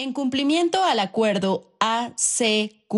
En cumplimiento al acuerdo ACQID-INE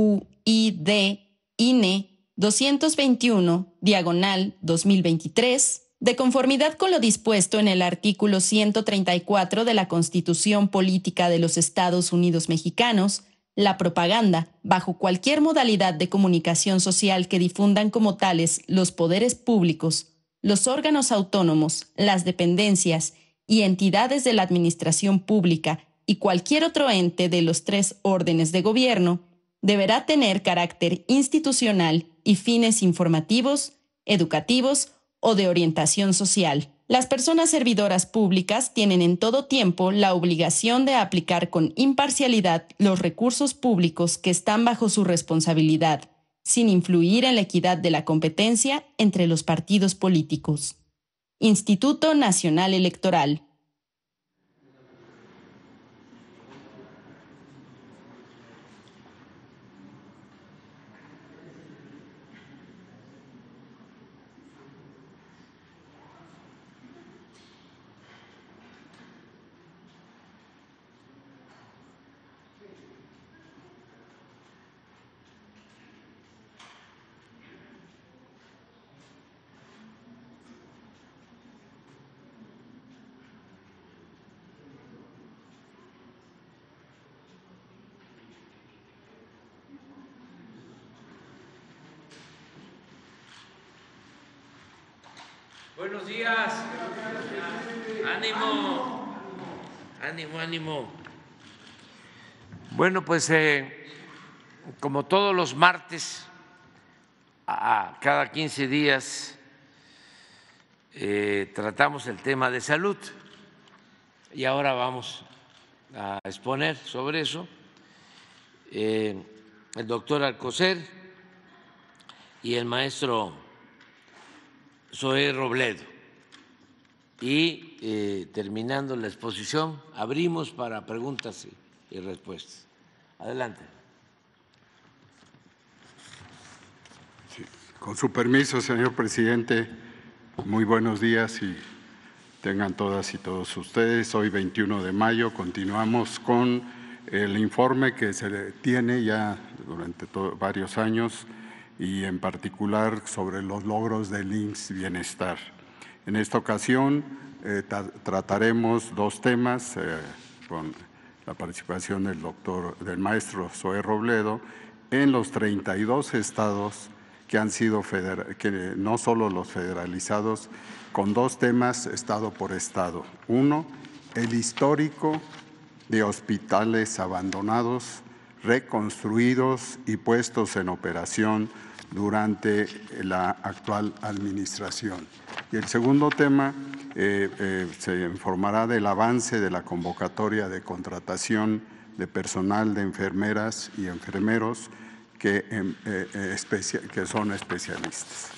221, diagonal 2023, de conformidad con lo dispuesto en el artículo 134 de la Constitución Política de los Estados Unidos Mexicanos, la propaganda, bajo cualquier modalidad de comunicación social que difundan como tales los poderes públicos, los órganos autónomos, las dependencias y entidades de la administración pública y cualquier otro ente de los tres órdenes de gobierno, deberá tener carácter institucional y fines informativos, educativos o de orientación social. Las personas servidoras públicas tienen en todo tiempo la obligación de aplicar con imparcialidad los recursos públicos que están bajo su responsabilidad, sin influir en la equidad de la competencia entre los partidos políticos. Instituto Nacional Electoral Buenos días. Ánimo. Ánimo, ánimo. Bueno, pues eh, como todos los martes, a cada 15 días eh, tratamos el tema de salud y ahora vamos a exponer sobre eso. Eh, el doctor Alcocer y el maestro Zoé Robledo. Y eh, terminando la exposición, abrimos para preguntas y, respuestas. Adelante. Con su permiso, señor presidente, muy buenos días y tengan todas y todos ustedes. Hoy, 21 de mayo, continuamos con el informe que se tiene ya durante varios años y en particular sobre los logros del INSS Bienestar. En esta ocasión eh, trataremos dos temas eh, con la participación del doctor, del maestro Zoé Robledo en los 32 estados que han sido que no solo los federalizados, con dos temas estado por estado. Uno, el histórico de hospitales abandonados, reconstruidos y puestos en operación durante la actual administración. Y el segundo tema eh, eh, se informará del avance de la convocatoria de contratación de personal de enfermeras y enfermeros que, em, eh, son especialistas.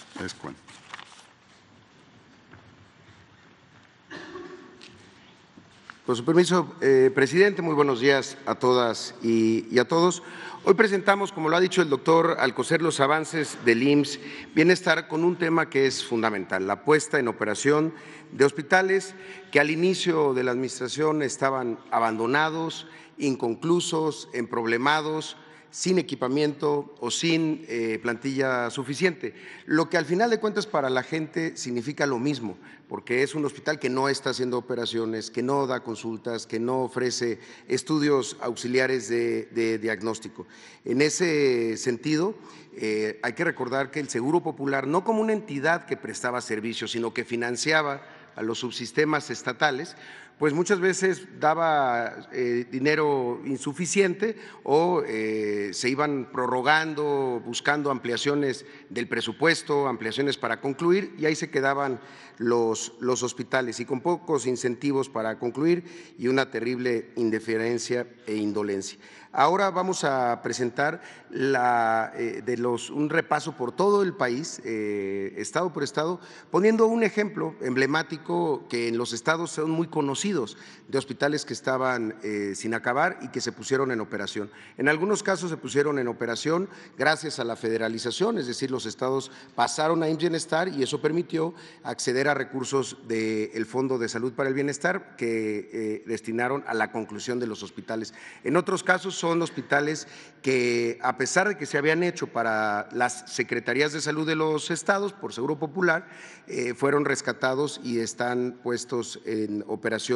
Con su permiso, presidente, muy buenos días a todas y a todos. Hoy presentamos, como lo ha dicho el doctor Alcocer, los avances del IMSS Bienestar con un tema que es fundamental, la puesta en operación de hospitales que al inicio de la administración estaban abandonados, inconclusos, emproblemados, sin equipamiento o sin eh, plantilla suficiente, lo que al final de cuentas para la gente significa lo mismo, porque es un hospital que no está haciendo operaciones, que no da consultas, que no ofrece estudios auxiliares de, diagnóstico. En ese sentido, eh, hay que recordar que el Seguro Popular, no como una entidad que prestaba servicios, sino que financiaba a los subsistemas estatales, pues muchas veces daba eh, dinero insuficiente o eh, se iban prorrogando, buscando ampliaciones del presupuesto, ampliaciones para concluir y ahí se quedaban los, los hospitales y con pocos incentivos para concluir y una terrible indiferencia e indolencia. Ahora vamos a presentar la, eh, de los, un repaso por todo el país, estado por estado, poniendo un ejemplo emblemático que en los estados son muy conocidos de hospitales que estaban eh, sin acabar y que se pusieron en operación. En algunos casos se pusieron en operación gracias a la federalización, es decir, los estados pasaron a Bienestar y eso permitió acceder a recursos del Fondo de Salud para el Bienestar que eh, destinaron a la conclusión de los hospitales. En otros casos son hospitales que, a pesar de que se habían hecho para las secretarías de salud de los estados por Seguro Popular, eh, fueron rescatados y están puestos en operación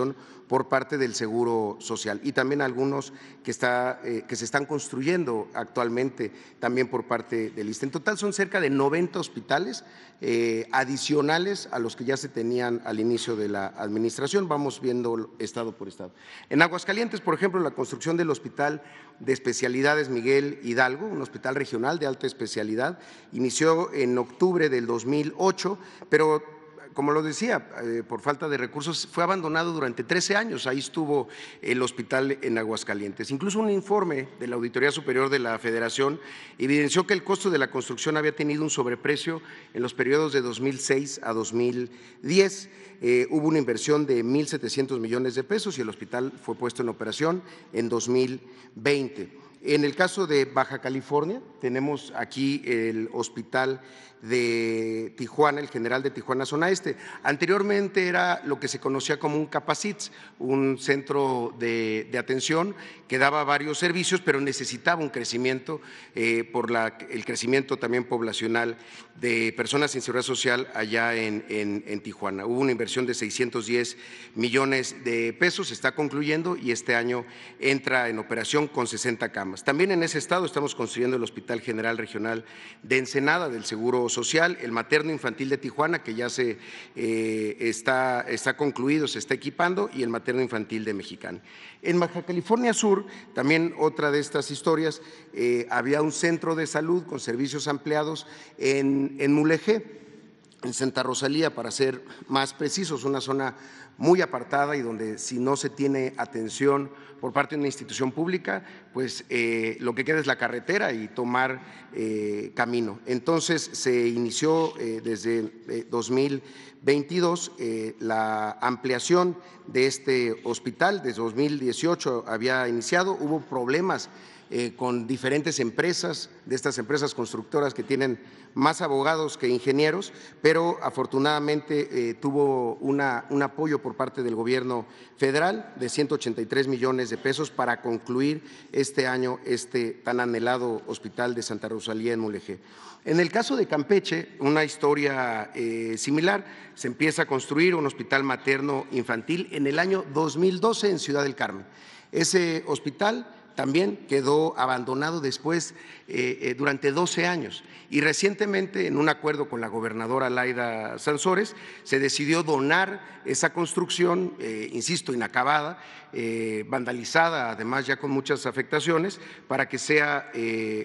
por parte del Seguro Social y también algunos que, está, eh, que se están construyendo actualmente también por parte del ISTE. En total son cerca de 90 hospitales eh, adicionales a los que ya se tenían al inicio de la administración. Vamos viendo estado por estado. En Aguascalientes, por ejemplo, la construcción del Hospital de Especialidades Miguel Hidalgo, un hospital regional de alta especialidad, inició en octubre del 2008, pero como lo decía, eh, por falta de recursos, fue abandonado durante 13 años. Ahí estuvo el hospital en Aguascalientes. Incluso un informe de la Auditoría Superior de la Federación evidenció que el costo de la construcción había tenido un sobreprecio en los periodos de 2006 a 2010. Eh, hubo una inversión de 1.700 millones de pesos y el hospital fue puesto en operación en 2020. En el caso de Baja California, tenemos aquí el hospital de Tijuana, el general de Tijuana Zona Este. Anteriormente era lo que se conocía como un Capacits, un centro de, atención que daba varios servicios, pero necesitaba un crecimiento eh, por el crecimiento también poblacional de personas sin seguridad social allá en, en, Tijuana. Hubo una inversión de 610 millones de pesos, se está concluyendo y este año entra en operación con 60 camas. También en ese estado estamos construyendo el Hospital General Regional de Ensenada del Seguro Social, el materno infantil de Tijuana, que ya se eh, está, está concluido, se está equipando, y el materno infantil de Mexicana. En Baja California Sur, también otra de estas historias, eh, había un centro de salud con servicios ampliados en, en Mulegé, en Santa Rosalía, para ser más precisos, una zona muy apartada y donde si no se tiene atención por parte de una institución pública, pues eh, lo que queda es la carretera y tomar eh, camino. Entonces se inició eh, desde 2022 la ampliación de este hospital, desde 2018 había iniciado, hubo problemas con diferentes empresas, de estas empresas constructoras que tienen más abogados que ingenieros, pero afortunadamente eh, tuvo un apoyo por parte del gobierno federal de 183 millones de pesos para concluir este año este tan anhelado hospital de Santa Rosalía en Mulegé. En el caso de Campeche, una historia eh, similar, se empieza a construir un hospital materno infantil en el año 2012 en Ciudad del Carmen. Ese hospital también quedó abandonado después eh, eh, durante 12 años. Y recientemente, en un acuerdo con la gobernadora Laida Sansores, se decidió donar esa construcción, eh, insisto, inacabada, vandalizada, además ya con muchas afectaciones, para que sea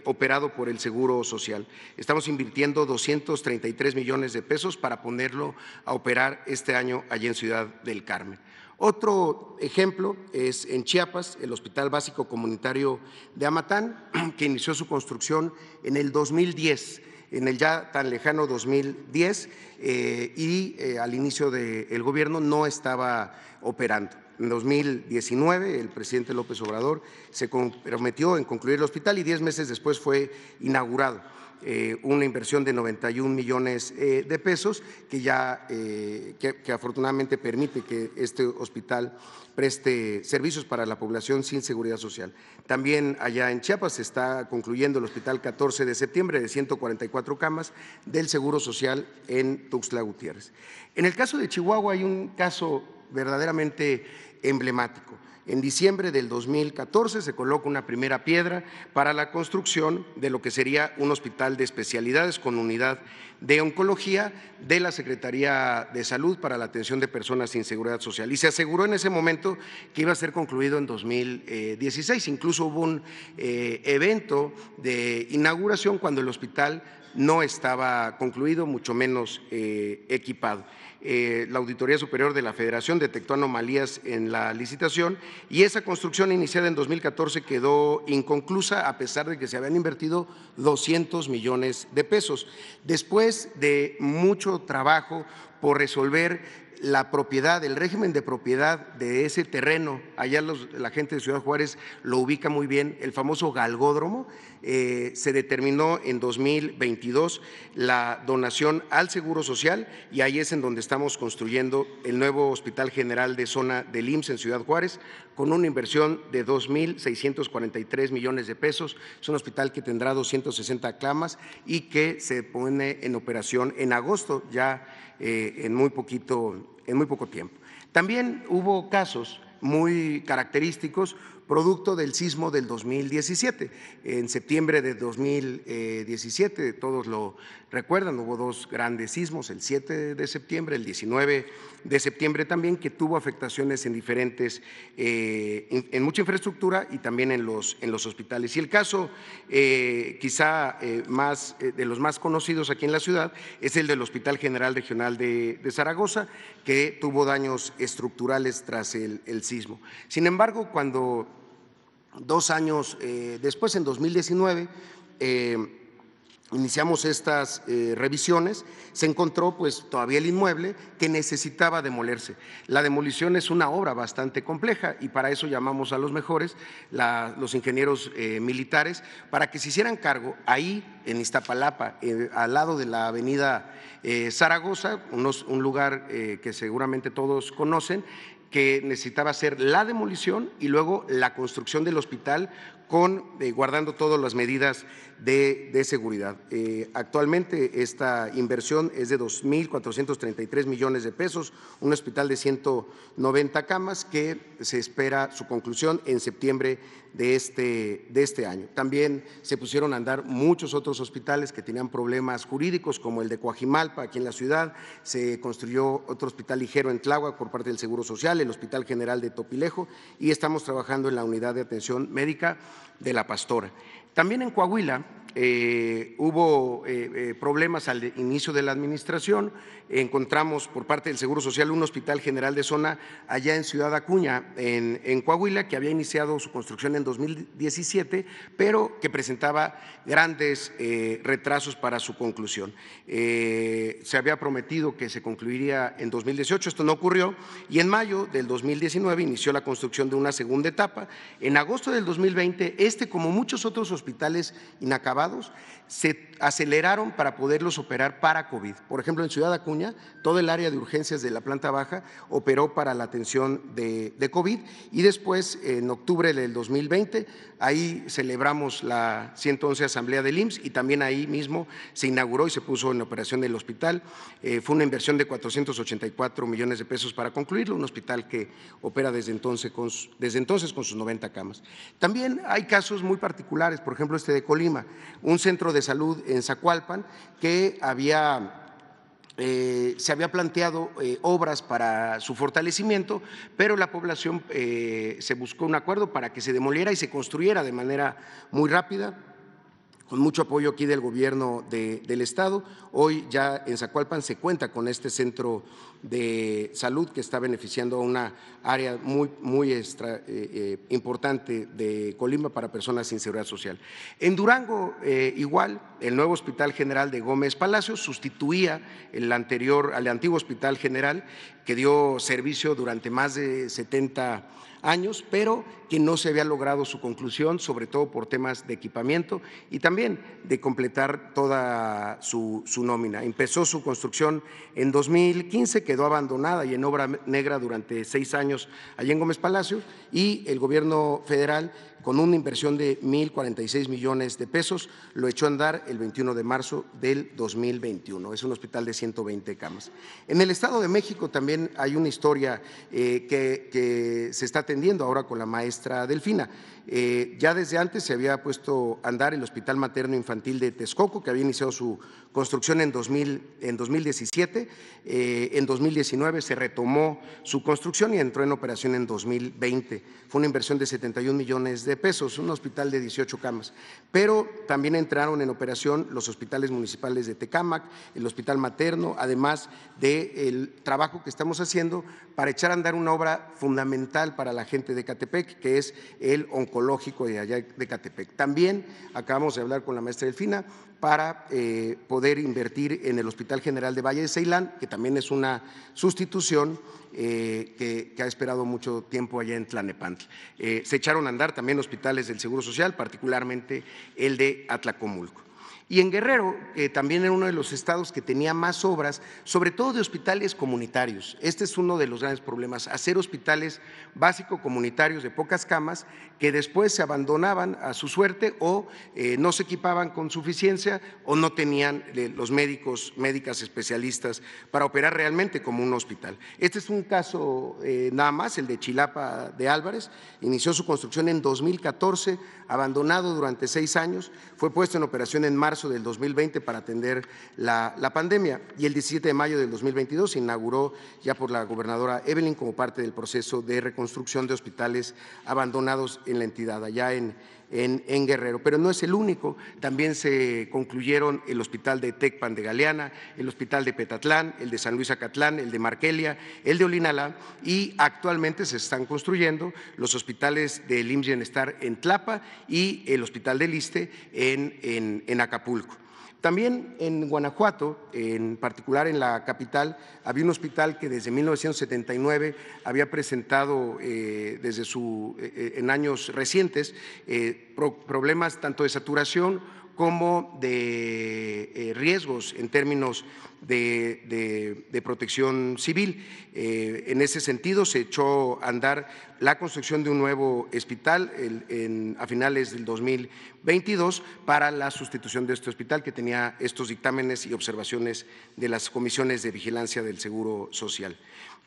operado por el Seguro Social. Estamos invirtiendo 233 millones de pesos para ponerlo a operar este año allí en Ciudad del Carmen. Otro ejemplo es en Chiapas, el Hospital Básico Comunitario de Amatán, que inició su construcción en el 2010, en el ya tan lejano 2010, eh, y eh, al inicio del gobierno no estaba operando. En 2019, el presidente López Obrador se comprometió en concluir el hospital y diez meses después fue inaugurado. Eh, una inversión de 91 millones eh, de pesos que ya eh, que, afortunadamente permite que este hospital preste servicios para la población sin seguridad social. También allá en Chiapas se está concluyendo el hospital 14 de septiembre de 144 camas del Seguro Social en Tuxtla Gutiérrez. En el caso de Chihuahua hay un caso verdaderamente emblemático. En diciembre del 2014 se coloca una primera piedra para la construcción de lo que sería un hospital de especialidades con unidad de oncología de la Secretaría de Salud para la atención de personas sin seguridad social. Y se aseguró en ese momento que iba a ser concluido en 2016. Incluso hubo un eh, evento de inauguración cuando el hospital no estaba concluido, mucho menos eh, equipado. Eh, la Auditoría Superior de la Federación detectó anomalías en la licitación y esa construcción iniciada en 2014 quedó inconclusa a pesar de que se habían invertido 200 millones de pesos. Después de mucho trabajo por resolver la propiedad, el régimen de propiedad de ese terreno, allá la gente de Ciudad Juárez lo ubica muy bien, el famoso galgódromo, eh, se determinó en 2022 la donación al Seguro Social y ahí es en donde estamos construyendo el nuevo Hospital General de Zona del IMSS en Ciudad Juárez con una inversión de 2.643 millones de pesos. Es un hospital que tendrá 260 camas y que se pone en operación en agosto, ya eh, en, muy poquito, en muy poco tiempo. También hubo casos muy característicos producto del sismo del 2017. En septiembre de 2017, todos lo recuerdan, hubo dos grandes sismos, el 7 de septiembre, el 19 de septiembre también, que tuvo afectaciones en diferentes, eh, en, mucha infraestructura y también en los, en los hospitales. Y el caso eh, quizá eh, más, de los más conocidos aquí en la ciudad es el del Hospital General Regional de, Zaragoza, que tuvo daños estructurales tras el, el sismo. Sin embargo, cuando dos años después, en 2019, iniciamos estas eh, revisiones, se encontró pues todavía el inmueble que necesitaba demolerse. La demolición es una obra bastante compleja y para eso llamamos a los mejores, los ingenieros eh, militares, para que se hicieran cargo ahí en Iztapalapa, eh, al lado de la avenida Zaragoza, un lugar que seguramente todos conocen, que necesitaba hacer la demolición y luego la construcción del hospital con guardando todas las medidas de, seguridad. Eh, actualmente esta inversión es de 2.433 millones de pesos, un hospital de 190 camas que se espera su conclusión en septiembre de este, de este año. También se pusieron a andar muchos otros hospitales que tenían problemas jurídicos, como el de Coajimalpa, aquí en la ciudad. Se construyó otro hospital ligero en Tláhuac por parte del Seguro Social, el Hospital General de Topilejo, y estamos trabajando en la unidad de atención médica de La Pastora. También en Coahuila eh, hubo eh, eh, problemas al inicio de la administración. Encontramos por parte del Seguro Social un hospital general de zona allá en Ciudad Acuña, en, Coahuila, que había iniciado su construcción en 2017, pero que presentaba grandes retrasos para su conclusión. se había prometido que se concluiría en 2018, esto no ocurrió, y en mayo del 2019 inició la construcción de una segunda etapa. En agosto del 2020, este, como muchos otros hospitales inacabados, se aceleraron para poderlos operar para COVID. Por ejemplo, en Ciudad Acuña, todo el área de urgencias de la planta baja operó para la atención de, COVID y después, en octubre del 2020, ahí celebramos la 111 Asamblea del IMSS y también ahí mismo se inauguró y se puso en operación el hospital. Eh, fue una inversión de 484 millones de pesos para concluirlo, un hospital que opera desde entonces, desde entonces con sus 90 camas. También hay casos muy particulares, por ejemplo, este de Colima un centro de salud en Zacualpan que había eh, se había planteado eh, obras para su fortalecimiento, pero la población eh, se buscó un acuerdo para que se demoliera y se construyera de manera muy rápida con mucho apoyo aquí del gobierno del Estado. Hoy ya en Zacualpan se cuenta con este centro de salud que está beneficiando a una área muy, muy eh, eh, importante de Colima para personas sin seguridad social. En Durango, eh, igual, el nuevo Hospital General de Gómez Palacios sustituía el anterior, al antiguo Hospital General que dio servicio durante más de 70 años, pero que no se había logrado su conclusión, sobre todo por temas de equipamiento y también de completar toda su, nómina. Empezó su construcción en 2015, quedó abandonada y en obra negra durante seis años allí en Gómez Palacio y el gobierno federal con una inversión de 1.046 millones de pesos, lo echó a andar el 21 de marzo del 2021. Es un hospital de 120 camas. En el Estado de México también hay una historia eh, que, se está atendiendo ahora con la maestra Delfina. Eh, ya desde antes se había puesto a andar el Hospital Materno Infantil de Texcoco, que había iniciado su construcción en, 2000, en 2017. Eh, en 2019 se retomó su construcción y entró en operación en 2020. Fue una inversión de 71 millones de pesos, un hospital de 18 camas. Pero también entraron en operación los hospitales municipales de Tecámac, el Hospital Materno, además del trabajo que estamos haciendo para echar a andar una obra fundamental para la gente de Catepec, que es el oncológico de allá de Catepec. También acabamos de hablar con la maestra Delfina para eh, poder invertir en el Hospital General de Valle de Ceilán, que también es una sustitución eh, que, ha esperado mucho tiempo allá en Tlanepantla. Eh, se echaron a andar también hospitales del Seguro Social, particularmente el de Atlacomulco. Y en Guerrero, que también era uno de los estados que tenía más obras, sobre todo de hospitales comunitarios. Este es uno de los grandes problemas, hacer hospitales básicos comunitarios de pocas camas que después se abandonaban a su suerte o eh, no se equipaban con suficiencia o no tenían eh, los médicos, médicas especialistas para operar realmente como un hospital. Este es un caso eh, nada más, el de Chilapa de Álvarez. Inició su construcción en 2014, abandonado durante seis años, fue puesto en operación en marzo del 2020 para atender la, la pandemia y el 17 de mayo del 2022 se inauguró ya por la gobernadora Evelyn como parte del proceso de reconstrucción de hospitales abandonados la entidad, allá en, en, Guerrero. Pero no es el único, también se concluyeron el hospital de Tecpan de Galeana, el hospital de Petatlán, el de San Luis Acatlán, el de Marquelia, el de Olinalá y actualmente se están construyendo los hospitales del IMSS Bienestar en Tlapa y el hospital del Liste en, en Acapulco. También en Guanajuato, en particular en la capital, había un hospital que desde 1979 había presentado eh, desde su, eh, eh, en años recientes problemas tanto de saturación como de riesgos en términos de, protección civil. Eh, en ese sentido, se echó a andar la construcción de un nuevo hospital a finales del 2022 para la sustitución de este hospital que tenía estos dictámenes y observaciones de las comisiones de vigilancia del Seguro Social.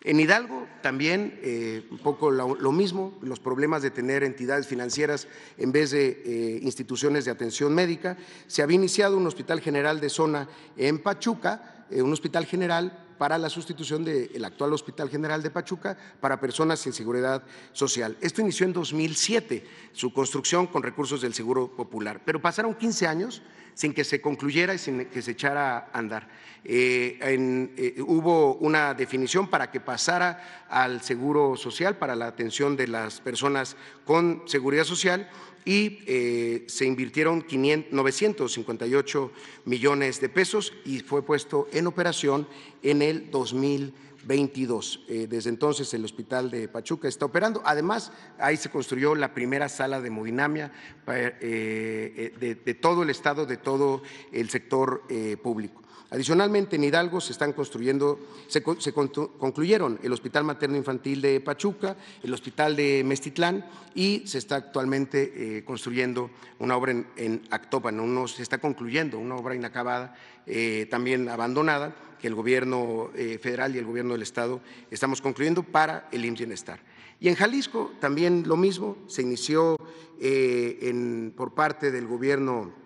En Hidalgo también eh, un poco lo, mismo, los problemas de tener entidades financieras en vez de eh, instituciones de atención médica. Se había iniciado un hospital general de zona en Pachuca, eh, un hospital general para la sustitución del actual Hospital General de Pachuca para personas sin seguridad social. Esto inició en 2007, su construcción con recursos del Seguro Popular, pero pasaron 15 años sin que se concluyera y sin que se echara a andar. Eh, eh, hubo una definición para que pasara al Seguro Social, para la atención de las personas con seguridad social y eh, se invirtieron 958 millones de pesos y fue puesto en operación en el 2022. Eh, desde entonces el hospital de Pachuca está operando. Además, ahí se construyó la primera sala de hemodinamia eh, de, todo el Estado, de todo el sector público. Adicionalmente, en Hidalgo se están construyendo, se, concluyeron el Hospital Materno Infantil de Pachuca, el Hospital de Mestitlán y se está actualmente eh, construyendo una obra en, en Actopan, se está concluyendo una obra inacabada, eh, también abandonada, que el Gobierno eh, federal y el Gobierno del Estado estamos concluyendo para el IMSS Bienestar. Y en Jalisco también lo mismo, se inició por parte del Gobierno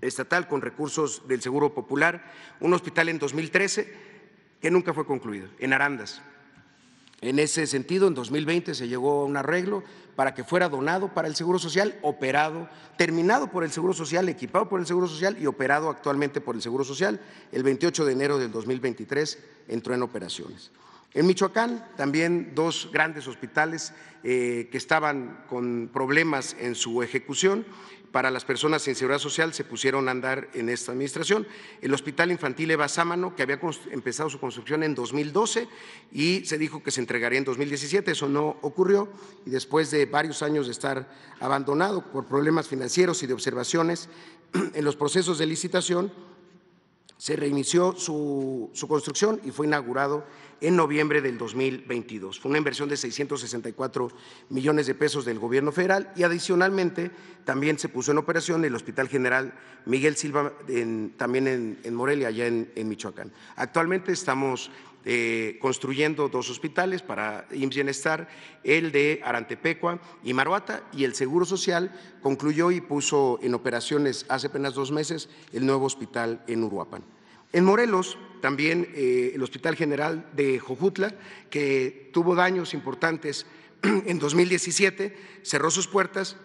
estatal con recursos del Seguro Popular, un hospital en 2013 que nunca fue concluido, en Arandas. En ese sentido, en 2020 se llegó a un arreglo para que fuera donado para el Seguro Social, operado, terminado por el Seguro Social, equipado por el Seguro Social y operado actualmente por el Seguro Social. El 28 de enero del 2023 entró en operaciones. En Michoacán también dos grandes hospitales eh, que estaban con problemas en su ejecución para las personas sin seguridad social se pusieron a andar en esta administración. El Hospital Infantil Eva Sámano, que había empezado su construcción en 2012 y se dijo que se entregaría en 2017, eso no ocurrió y después de varios años de estar abandonado por problemas financieros y de observaciones en los procesos de licitación, se reinició su, construcción y fue inaugurado en noviembre del 2022. Fue una inversión de 664 millones de pesos del gobierno federal y adicionalmente también se puso en operación el Hospital General Miguel Silva también en, Morelia, allá en, Michoacán. Actualmente estamos eh, construyendo dos hospitales para IMSS Bienestar, el de Arantepecua y Maruata, y el Seguro Social concluyó y puso en operaciones hace apenas dos meses el nuevo hospital en Uruapan. En Morelos, también eh, el Hospital General de Jojutla, que tuvo daños importantes en 2017, cerró sus puertas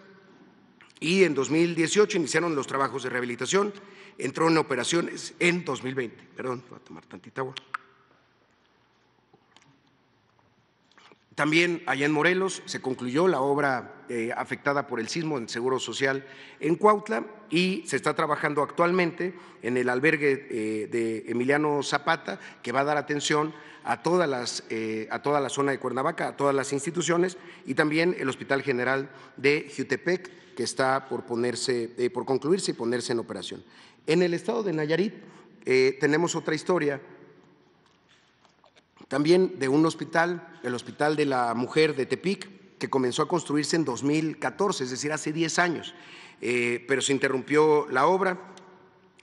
y en 2018 iniciaron los trabajos de rehabilitación, entró en operaciones en 2020. Perdón, voy a tomar tantita agua. También allá en Morelos se concluyó la obra eh, afectada por el sismo en Seguro Social en Cuautla y se está trabajando actualmente en el albergue eh, de Emiliano Zapata, que va a dar atención a, eh, a toda la zona de Cuernavaca, a todas las instituciones, y también el Hospital General de Jutepec, que está por, ponerse, por concluirse y ponerse en operación. En el estado de Nayarit tenemos otra historia también de un hospital, el Hospital de la Mujer de Tepic, que comenzó a construirse en 2014, es decir, hace 10 años, eh, pero se interrumpió la obra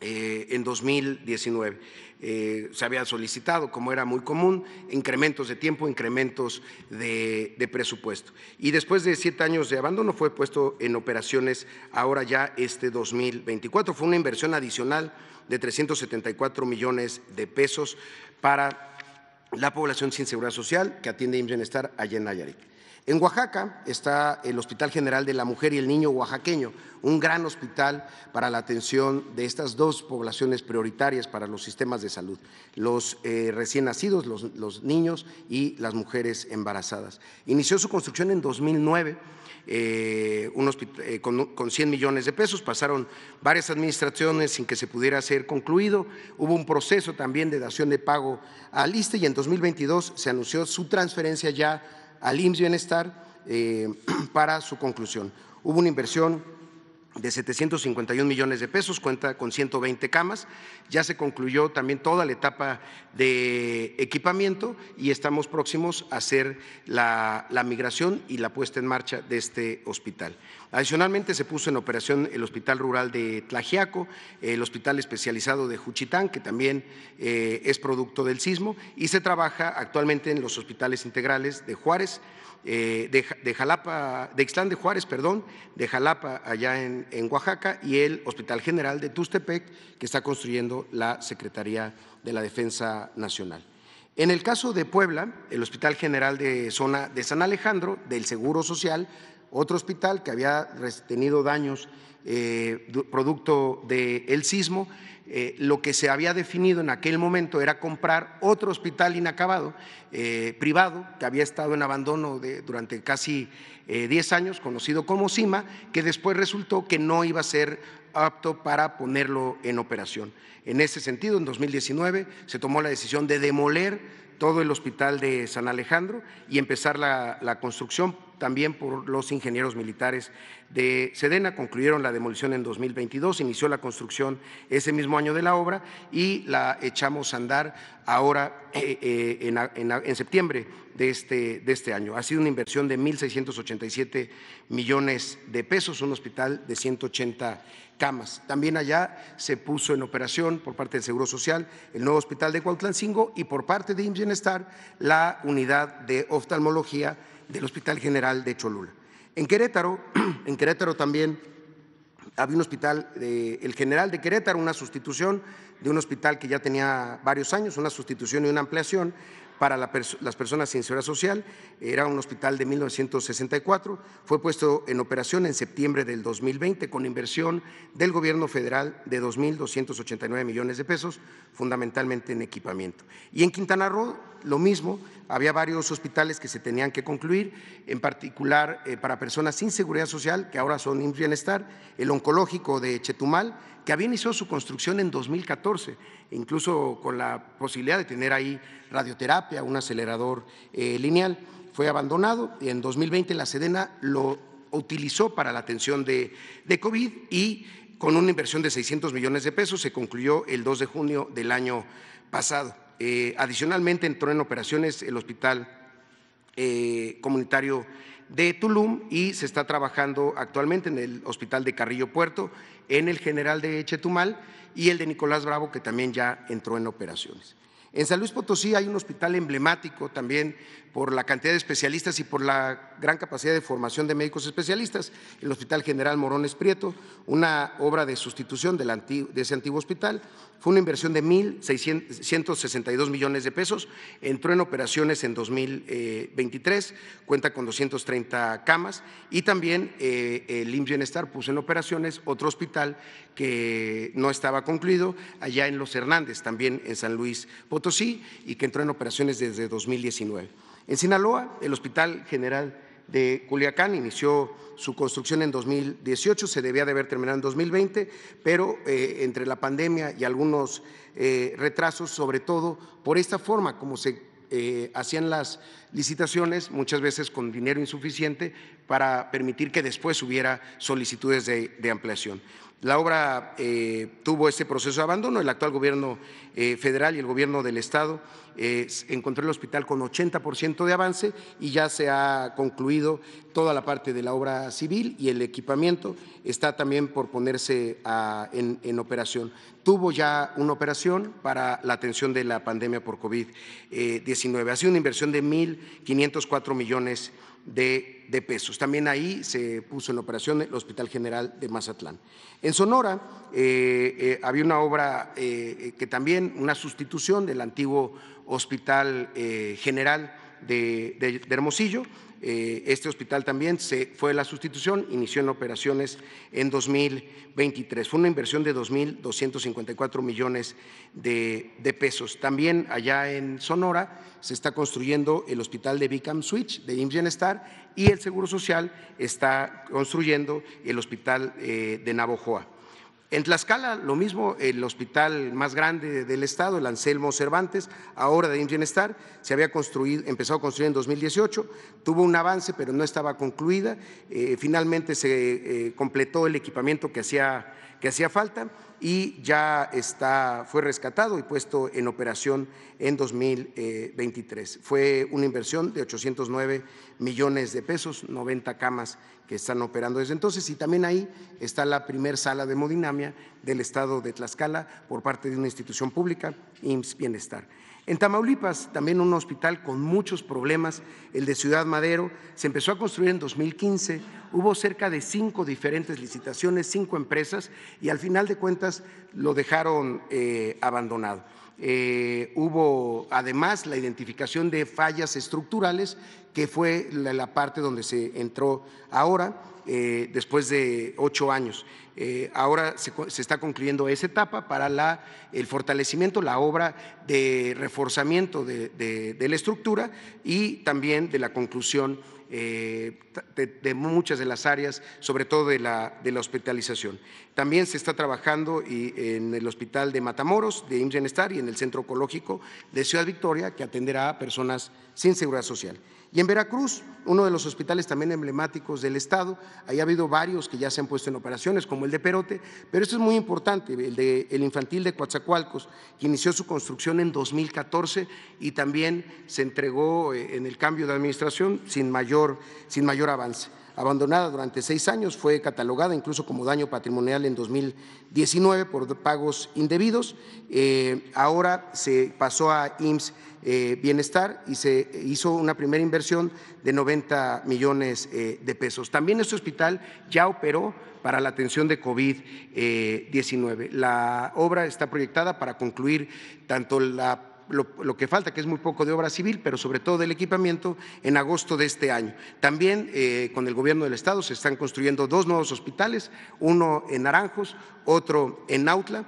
eh, en 2019. Eh, se había solicitado, como era muy común, incrementos de tiempo, incrementos de, de, presupuesto. Y después de siete años de abandono fue puesto en operaciones ahora ya este 2024. Fue una inversión adicional de 374 millones de pesos para la población sin seguridad social que atiende IMSS Bienestar allá en Nayarit. En Oaxaca está el Hospital General de la Mujer y el Niño Oaxaqueño, un gran hospital para la atención de estas dos poblaciones prioritarias para los sistemas de salud, los eh, recién nacidos, los, niños y las mujeres embarazadas. Inició su construcción en 2009 eh, eh, con, con, 100 millones de pesos. Pasaron varias administraciones sin que se pudiera ser concluido. Hubo un proceso también de dación de pago al ISTE y en 2022 se anunció su transferencia ya al IMSS Bienestar eh, para su conclusión. Hubo una inversión de 751 millones de pesos, cuenta con 120 camas. Ya se concluyó también toda la etapa de equipamiento y estamos próximos a hacer la, migración y la puesta en marcha de este hospital. Adicionalmente, se puso en operación el Hospital Rural de Tlajiaco, el Hospital Especializado de Juchitán, que también eh, es producto del sismo, y se trabaja actualmente en los hospitales integrales de Juárez, eh, de, Jalapa, de Ixtlán de Juárez, perdón, de Jalapa allá en, Oaxaca y el Hospital General de Tustepec que está construyendo la Secretaría de la Defensa Nacional. En el caso de Puebla, el Hospital General de Zona de San Alejandro, del Seguro Social, otro hospital que había tenido daños eh, producto del sismo, eh, lo que se había definido en aquel momento era comprar otro hospital inacabado, eh, privado, que había estado en abandono durante casi 10 años, conocido como CIMA, que después resultó que no iba a ser apto para ponerlo en operación. En ese sentido, en 2019 se tomó la decisión de demoler todo el hospital de San Alejandro y empezar la, construcción también por los ingenieros militares de Sedena. Concluyeron la demolición en 2022, inició la construcción ese mismo año de la obra y la echamos a andar ahora eh, eh, en, septiembre de este, de este año. Ha sido una inversión de 1.687 millones de pesos, un hospital de 180 camas. También allá se puso en operación por parte del Seguro Social el nuevo hospital de Cuautlancingo y por parte de IMSS Bienestar la unidad de oftalmología del Hospital General de Cholula. En Querétaro, en Querétaro también había un hospital, el General de Querétaro, una sustitución de un hospital que ya tenía varios años, una sustitución y una ampliación para las personas sin seguridad social. Era un hospital de 1964, fue puesto en operación en septiembre del 2020 con inversión del gobierno federal de 2.289 millones de pesos, fundamentalmente en equipamiento. Y en Quintana Roo, lo mismo, había varios hospitales que se tenían que concluir, en particular eh, para personas sin seguridad social, que ahora son IMSS Bienestar, el oncológico de Chetumal, que había iniciado su construcción en 2014, incluso con la posibilidad de tener ahí radioterapia, un acelerador eh, lineal. Fue abandonado y en 2020 la Sedena lo utilizó para la atención de, COVID y con una inversión de 600 millones de pesos se concluyó el 2 de junio del año pasado. Eh, adicionalmente entró en operaciones el hospital eh, comunitario de Tulum y se está trabajando actualmente en el Hospital de Carrillo Puerto, en el General de Chetumal y el de Nicolás Bravo, que también ya entró en operaciones. En San Luis Potosí hay un hospital emblemático también por la cantidad de especialistas y por la gran capacidad de formación de médicos especialistas, el Hospital General Morones Prieto, una obra de sustitución de ese antiguo hospital, fue una inversión de 1.662 millones de pesos, entró en operaciones en 2023, cuenta con 230 camas y también eh, el IMSS Bienestar puso en operaciones otro hospital que no estaba concluido allá en Los Hernández, también en San Luis Potosí y que entró en operaciones desde 2019. En Sinaloa, el Hospital General de Culiacán inició su construcción en 2018, se debía de haber terminado en 2020, pero eh, entre la pandemia y algunos eh, retrasos, sobre todo por esta forma como se eh, hacían las licitaciones, muchas veces con dinero insuficiente, para permitir que después hubiera solicitudes de ampliación. La obra eh, tuvo ese proceso de abandono. El actual gobierno eh, federal y el gobierno del Estado eh, encontró el hospital con 80% de avance y ya se ha concluido toda la parte de la obra civil y el equipamiento está también por ponerse en, operación. Tuvo ya una operación para la atención de la pandemia por COVID-19. Ha sido una inversión de 1.504 millones de de pesos. También ahí se puso en operación el Hospital General de Mazatlán. En Sonora eh, eh, había una obra eh, que también, una sustitución del antiguo Hospital General de Hermosillo, este hospital también se fue la sustitución, inició en operaciones en 2023. Fue una inversión de 2.254 millones de, pesos. También allá en Sonora se está construyendo el hospital de Bicam Switch de IMSS y el Seguro Social está construyendo el hospital eh, de Navojoa. En Tlaxcala, lo mismo, el hospital más grande del estado, el Anselmo Cervantes, ahora de Bienestar, se había construido, empezado a construir en 2018, tuvo un avance, pero no estaba concluida. Eh, finalmente se eh, completó el equipamiento que hacía, que hacía falta y ya está, fue rescatado y puesto en operación en 2023. Fue una inversión de 809 millones de pesos, 90 camas que están operando desde entonces y también ahí está la primer sala de hemodinamia del estado de Tlaxcala por parte de una institución pública, IMSS Bienestar. En Tamaulipas, también un hospital con muchos problemas, el de Ciudad Madero, se empezó a construir en 2015, hubo cerca de cinco diferentes licitaciones, cinco empresas, y al final de cuentas lo dejaron eh, abandonado. Eh, hubo además la identificación de fallas estructurales, que fue la, parte donde se entró ahora, eh, después de ocho años. Eh, ahora se, está concluyendo esa etapa para la, el fortalecimiento, la obra de reforzamiento de, la estructura y también de la conclusión eh, de, muchas de las áreas, sobre todo de la, de la hospitalización. También se está trabajando y, en el hospital de Matamoros, de IMSS y en el Centro Oncológico de Ciudad Victoria, que atenderá a personas sin seguridad social. Y en Veracruz, uno de los hospitales también emblemáticos del Estado, ahí ha habido varios que ya se han puesto en operaciones, como el de Perote, pero esto es muy importante, el, de, el infantil de Coatzacoalcos, que inició su construcción en 2014 y también se entregó eh, en el cambio de administración sin mayor, sin mayor avance abandonada durante seis años, fue catalogada incluso como daño patrimonial en 2019 por pagos indebidos. Eh, ahora se pasó a IMSS Bienestar y se hizo una primera inversión de 90 millones eh, de pesos. También este hospital ya operó para la atención de COVID-19. la obra está proyectada para concluir tanto lo, que falta, que es muy poco de obra civil, pero sobre todo del equipamiento, en agosto de este año. También eh, con el gobierno del Estado se están construyendo dos nuevos hospitales, uno en Naranjos, otro en Nautla,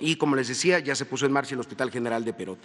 y como les decía, ya se puso en marcha el Hospital General de Perot.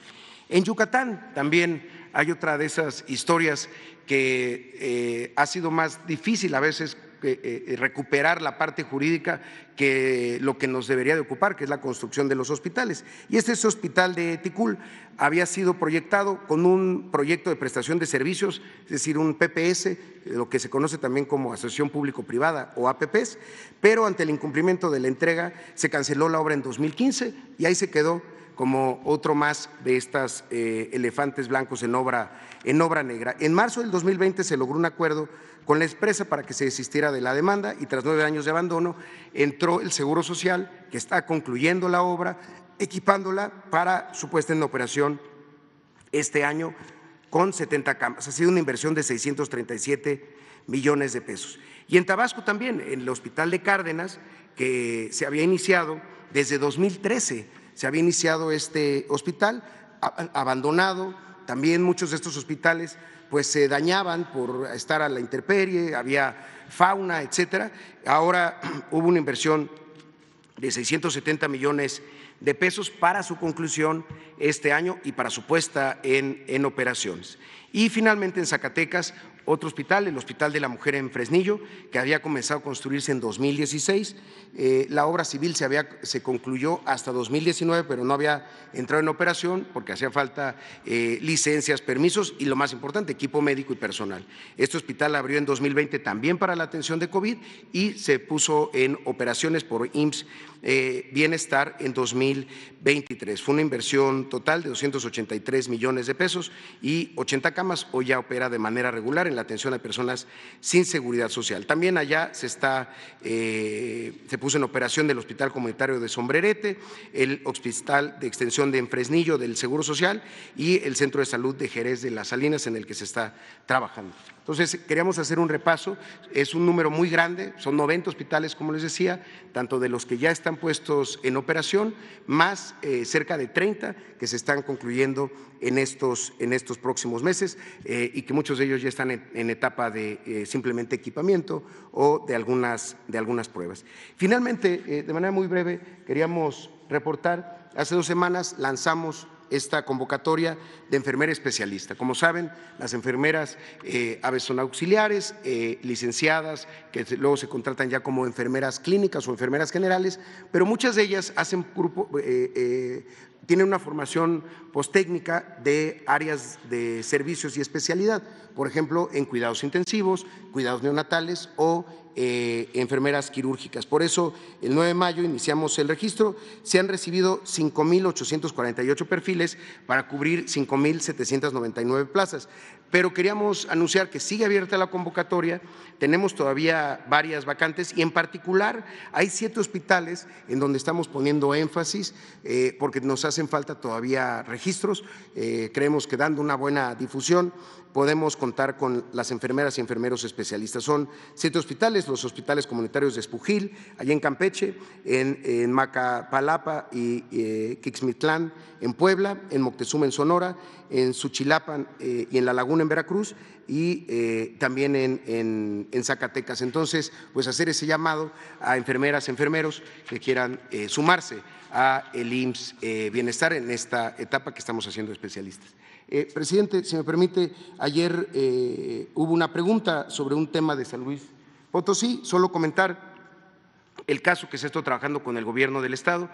En Yucatán también hay otra de esas historias que eh, ha sido más difícil a veces eh, eh, recuperar la parte jurídica que lo que nos debería de ocupar, que es la construcción de los hospitales. Y este hospital de Ticul había sido proyectado con un proyecto de prestación de servicios, es decir, un PPS, lo que se conoce también como Asociación Público-Privada o APPs, pero ante el incumplimiento de la entrega se canceló la obra en 2015 y ahí se quedó como otro más de estas eh, elefantes blancos en obra, en obra negra. En marzo del 2020 se logró un acuerdo con la empresa para que se desistiera de la demanda y tras nueve años de abandono entró el Seguro Social, que está concluyendo la obra, equipándola para su puesta en operación este año con 70 camas. Ha sido una inversión de 637 millones de pesos. Y en Tabasco también, en el Hospital de Cárdenas, que se había iniciado desde 2013, se había iniciado este hospital abandonado. También muchos de estos hospitales pues se dañaban por estar a la intemperie, había fauna, etcétera. Ahora hubo una inversión de 670 millones de pesos para su conclusión este año y para su puesta en, en operaciones. Y finalmente en Zacatecas, otro hospital, el Hospital de la Mujer en Fresnillo, que había comenzado a construirse en 2016. Eh, la obra civil se, había, se concluyó hasta 2019, pero no había entrado en operación porque hacía falta eh, licencias, permisos y lo más importante, equipo médico y personal. Este hospital abrió en 2020 también para la atención de COVID y se puso en operaciones por IMSS Bienestar en 2023. Fue una inversión total de 283 millones de pesos y 80 camas. Hoy ya opera de manera regular en la atención a personas sin seguridad social. También allá se está, eh, se puso en operación del Hospital Comunitario de Sombrerete, el Hospital de Extensión de Enfresnillo del Seguro Social y el Centro de Salud de Jerez de las Salinas en el que se está trabajando. Entonces, queríamos hacer un repaso. Es un número muy grande, son 90 hospitales, como les decía, tanto de los que ya están puestos en operación, más eh, cerca de 30 que se están concluyendo en estos, en estos próximos meses eh, y que muchos de ellos ya están en, etapa de eh, simplemente equipamiento o de algunas, de algunas pruebas. Finalmente, de manera muy breve, queríamos reportar, hace dos semanas lanzamos esta convocatoria de enfermera especialista. Como saben, las enfermeras eh, son auxiliares, eh, licenciadas, que luego se contratan ya como enfermeras clínicas o enfermeras generales, pero muchas de ellas hacen grupo, eh, tienen una formación postécnica de áreas de servicios y especialidad, por ejemplo, en cuidados intensivos, cuidados neonatales o eh, enfermeras quirúrgicas. Por eso, el 9 de mayo iniciamos el registro. Se han recibido 5.848 perfiles para cubrir 5.799 plazas. Pero queríamos anunciar que sigue abierta la convocatoria, tenemos todavía varias vacantes y en particular hay siete hospitales en donde estamos poniendo énfasis eh, porque nos hacen falta todavía registros. Eh, creemos que dando una buena difusión podemos contar con las enfermeras y enfermeros especialistas. Son siete hospitales, los hospitales comunitarios de Espujil, allá en Campeche, en, Macapalapa y eh, en Puebla, en Moctezuma, en Sonora, en Suchilapan eh, y en La Laguna, en Veracruz, y eh, también en, Zacatecas. Entonces, pues hacer ese llamado a enfermeras, enfermeros que quieran sumarse a el IMSS Bienestar en esta etapa que estamos haciendo especialistas. Eh, presidente, si me permite, ayer eh, hubo una pregunta sobre un tema de San Luis Potosí, solo comentar el caso que se está trabajando con el gobierno del Estado.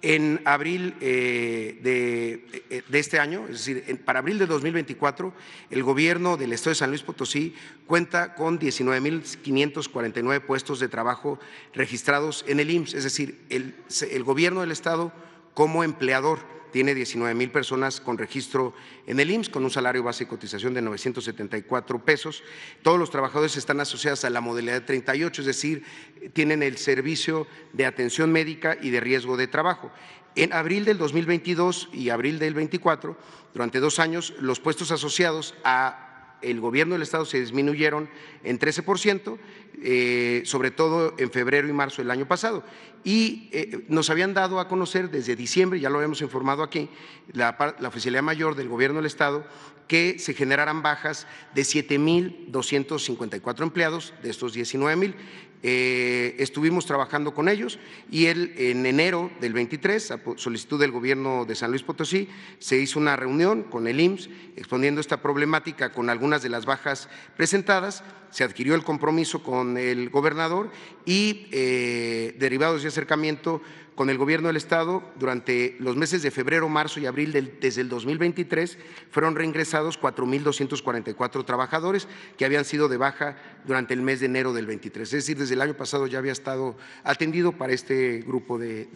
En abril eh, de, este año, es decir, para abril de 2024, el gobierno del Estado de San Luis Potosí cuenta con 19.549 puestos de trabajo registrados en el IMSS, es decir, el, el gobierno del Estado como empleador tiene 19 mil personas con registro en el IMSS, con un salario base de cotización de 974 pesos. Todos los trabajadores están asociados a la modalidad 38, es decir, tienen el servicio de atención médica y de riesgo de trabajo. En abril del 2022 y abril del 24, durante dos años, los puestos asociados a el gobierno del Estado se disminuyeron en 13%, eh, sobre todo en febrero y marzo del año pasado. Y eh, nos habían dado a conocer desde diciembre, ya lo habíamos informado aquí, la, la Mayor del Gobierno del Estado, que se generaran bajas de 7.254 empleados de estos 19.000. Eh, estuvimos trabajando con ellos y él, en enero del 23, a solicitud del gobierno de San Luis Potosí, se hizo una reunión con el IMSS exponiendo esta problemática con algunas de las bajas presentadas. Se adquirió el compromiso con el gobernador y, eh, derivados de acercamiento, con el Gobierno del Estado durante los meses de febrero, marzo y abril desde el 2023 fueron reingresados 4.244 trabajadores que habían sido de baja durante el mes de enero del 23. Es decir, desde el año pasado ya había estado atendido para este grupo de,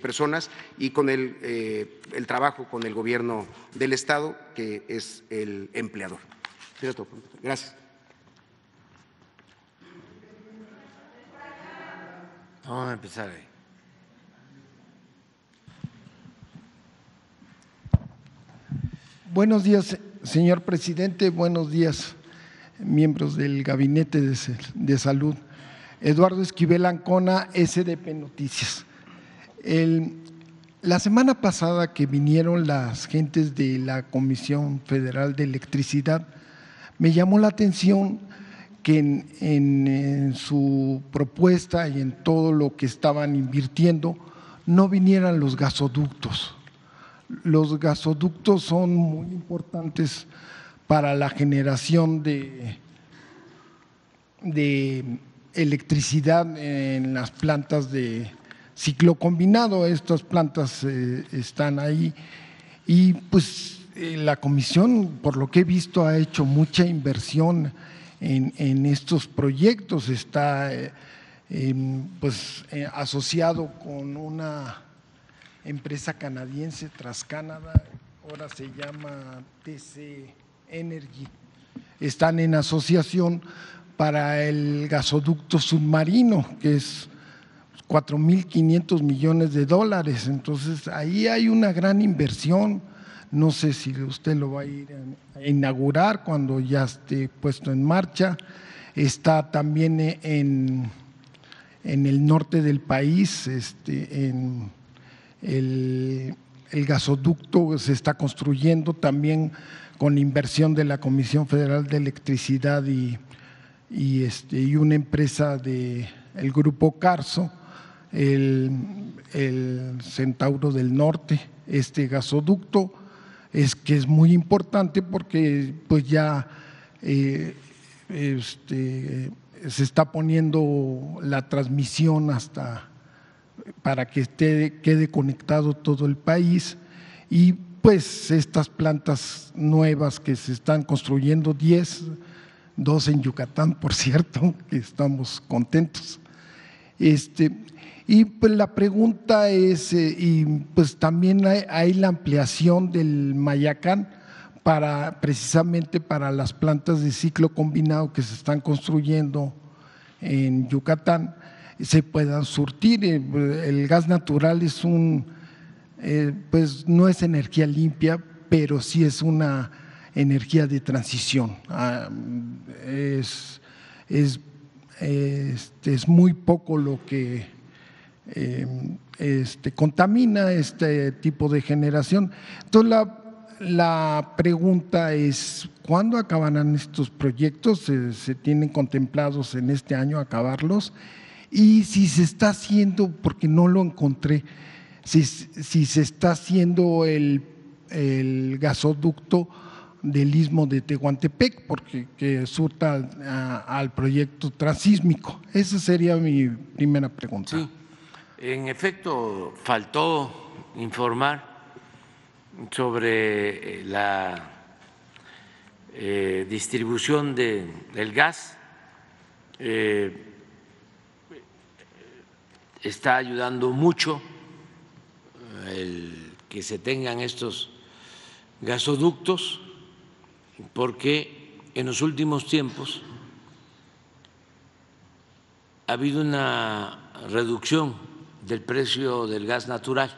personas y con el, eh, el trabajo con el Gobierno del Estado, que es el empleador. Gracias. Vamos a empezar ahí. Buenos días, señor presidente. Buenos días, miembros del Gabinete de, Salud. Eduardo Esquivel Ancona, SDP Noticias. la semana pasada que vinieron las gentes de la Comisión Federal de Electricidad, me llamó la atención que en su propuesta y en todo lo que estaban invirtiendo no vinieran los gasoductos los gasoductos son muy importantes para la generación de, de electricidad en las plantas de ciclo combinado. Estas plantas eh, están ahí y pues eh, la comisión, por lo que he visto, ha hecho mucha inversión en, estos proyectos. Está eh, pues asociado con una empresa canadiense, Transcanada, ahora se llama TC Energy. Están en asociación para el gasoducto submarino, que es 4.500 millones de dólares. Entonces, ahí hay una gran inversión. No sé si usted lo va a ir a inaugurar cuando ya esté puesto en marcha. Está también en, en el norte del país, este, en el, gasoducto se está construyendo también con inversión de la Comisión Federal de Electricidad y, y, este, y una empresa del el grupo Carso, el, Centauro del Norte, este gasoducto, es que es muy importante porque pues ya eh, este, se está poniendo la transmisión hasta para que esté, quede conectado todo el país y pues estas plantas nuevas que se están construyendo, 10, dos en Yucatán, por cierto, que estamos contentos. Este, y pues la pregunta es, eh, y pues también hay, hay, la ampliación del Mayacán para precisamente para las plantas de ciclo combinado que se están construyendo en Yucatán se puedan surtir. Eh, el gas natural es un, eh, pues no es energía limpia, pero sí es una energía de transición. Ah, es, es, este, es, muy poco lo que eh, este, contamina este tipo de generación. Entonces, la, la pregunta es, ¿cuándo acabarán estos proyectos? Se, se tienen contemplados en este año acabarlos y si se está haciendo, porque no lo encontré, si, se está haciendo el, gasoducto del istmo de Tehuantepec, porque que surta al proyecto transísmico. Esa sería mi primera pregunta. Sí, en efecto, faltó informar sobre eh, la eh, distribución del gas. Eh, está ayudando mucho el que se tengan estos gasoductos porque en los últimos tiempos ha habido una reducción del precio del gas natural.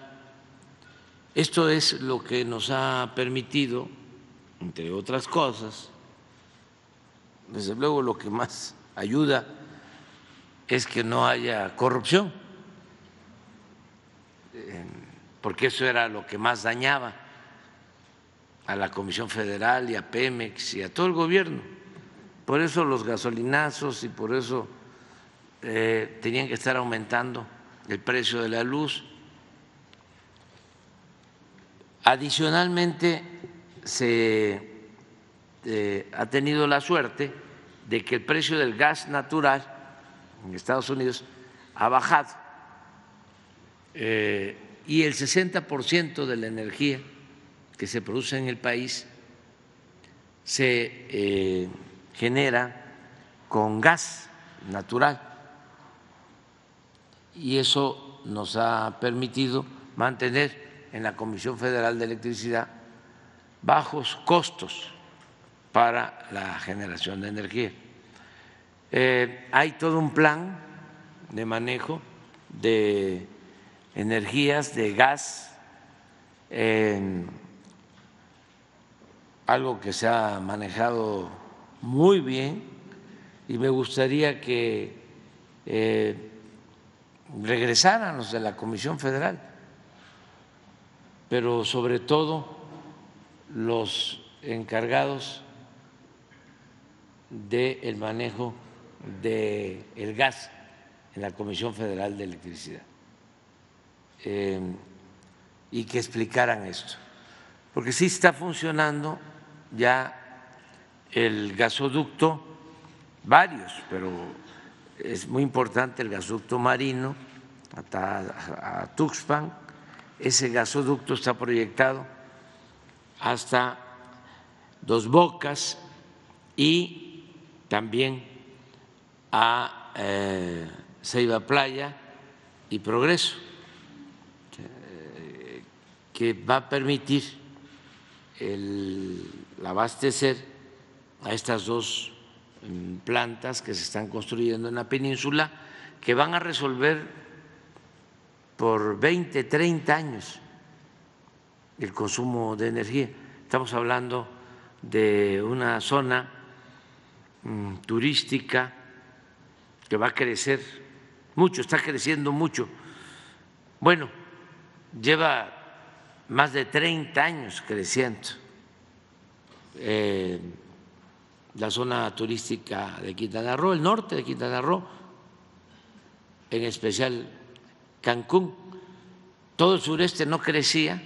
Esto es lo que nos ha permitido, entre otras cosas, desde luego lo que más ayuda es que no haya corrupción porque eso era lo que más dañaba a la Comisión Federal y a Pemex y a todo el gobierno. Por eso los gasolinazos y por eso eh, tenían que estar aumentando el precio de la luz. Adicionalmente, se eh, ha tenido la suerte de que el precio del gas natural en Estados Unidos ha bajado eh, y el 60% de la energía que se produce en el país se eh, genera con gas natural y eso nos ha permitido mantener en la Comisión Federal de Electricidad bajos costos para la generación de energía. Eh, hay todo un plan de manejo de energías de gas, algo que se ha manejado muy bien y me gustaría que eh, regresaran los de la Comisión Federal, pero sobre todo los encargados del manejo del gas en la Comisión Federal de Electricidad. Eh, y que explicaran esto, porque sí está funcionando ya el gasoducto, varios, pero es muy importante el gasoducto marino hasta a Tuxpan. Ese gasoducto está proyectado hasta Dos Bocas y también a eh, Ceiba Playa y Progreso, que va a permitir el abastecer a estas dos mm, plantas que se están construyendo en la península, que van a resolver por 20, 30 años el consumo de energía. Estamos hablando de una zona mm, turística que va a crecer mucho, está creciendo mucho. Bueno, lleva más de 30 años creciendo la zona turística de Quintana Roo, el norte de Quintana Roo, en especial Cancún. Todo el sureste no crecía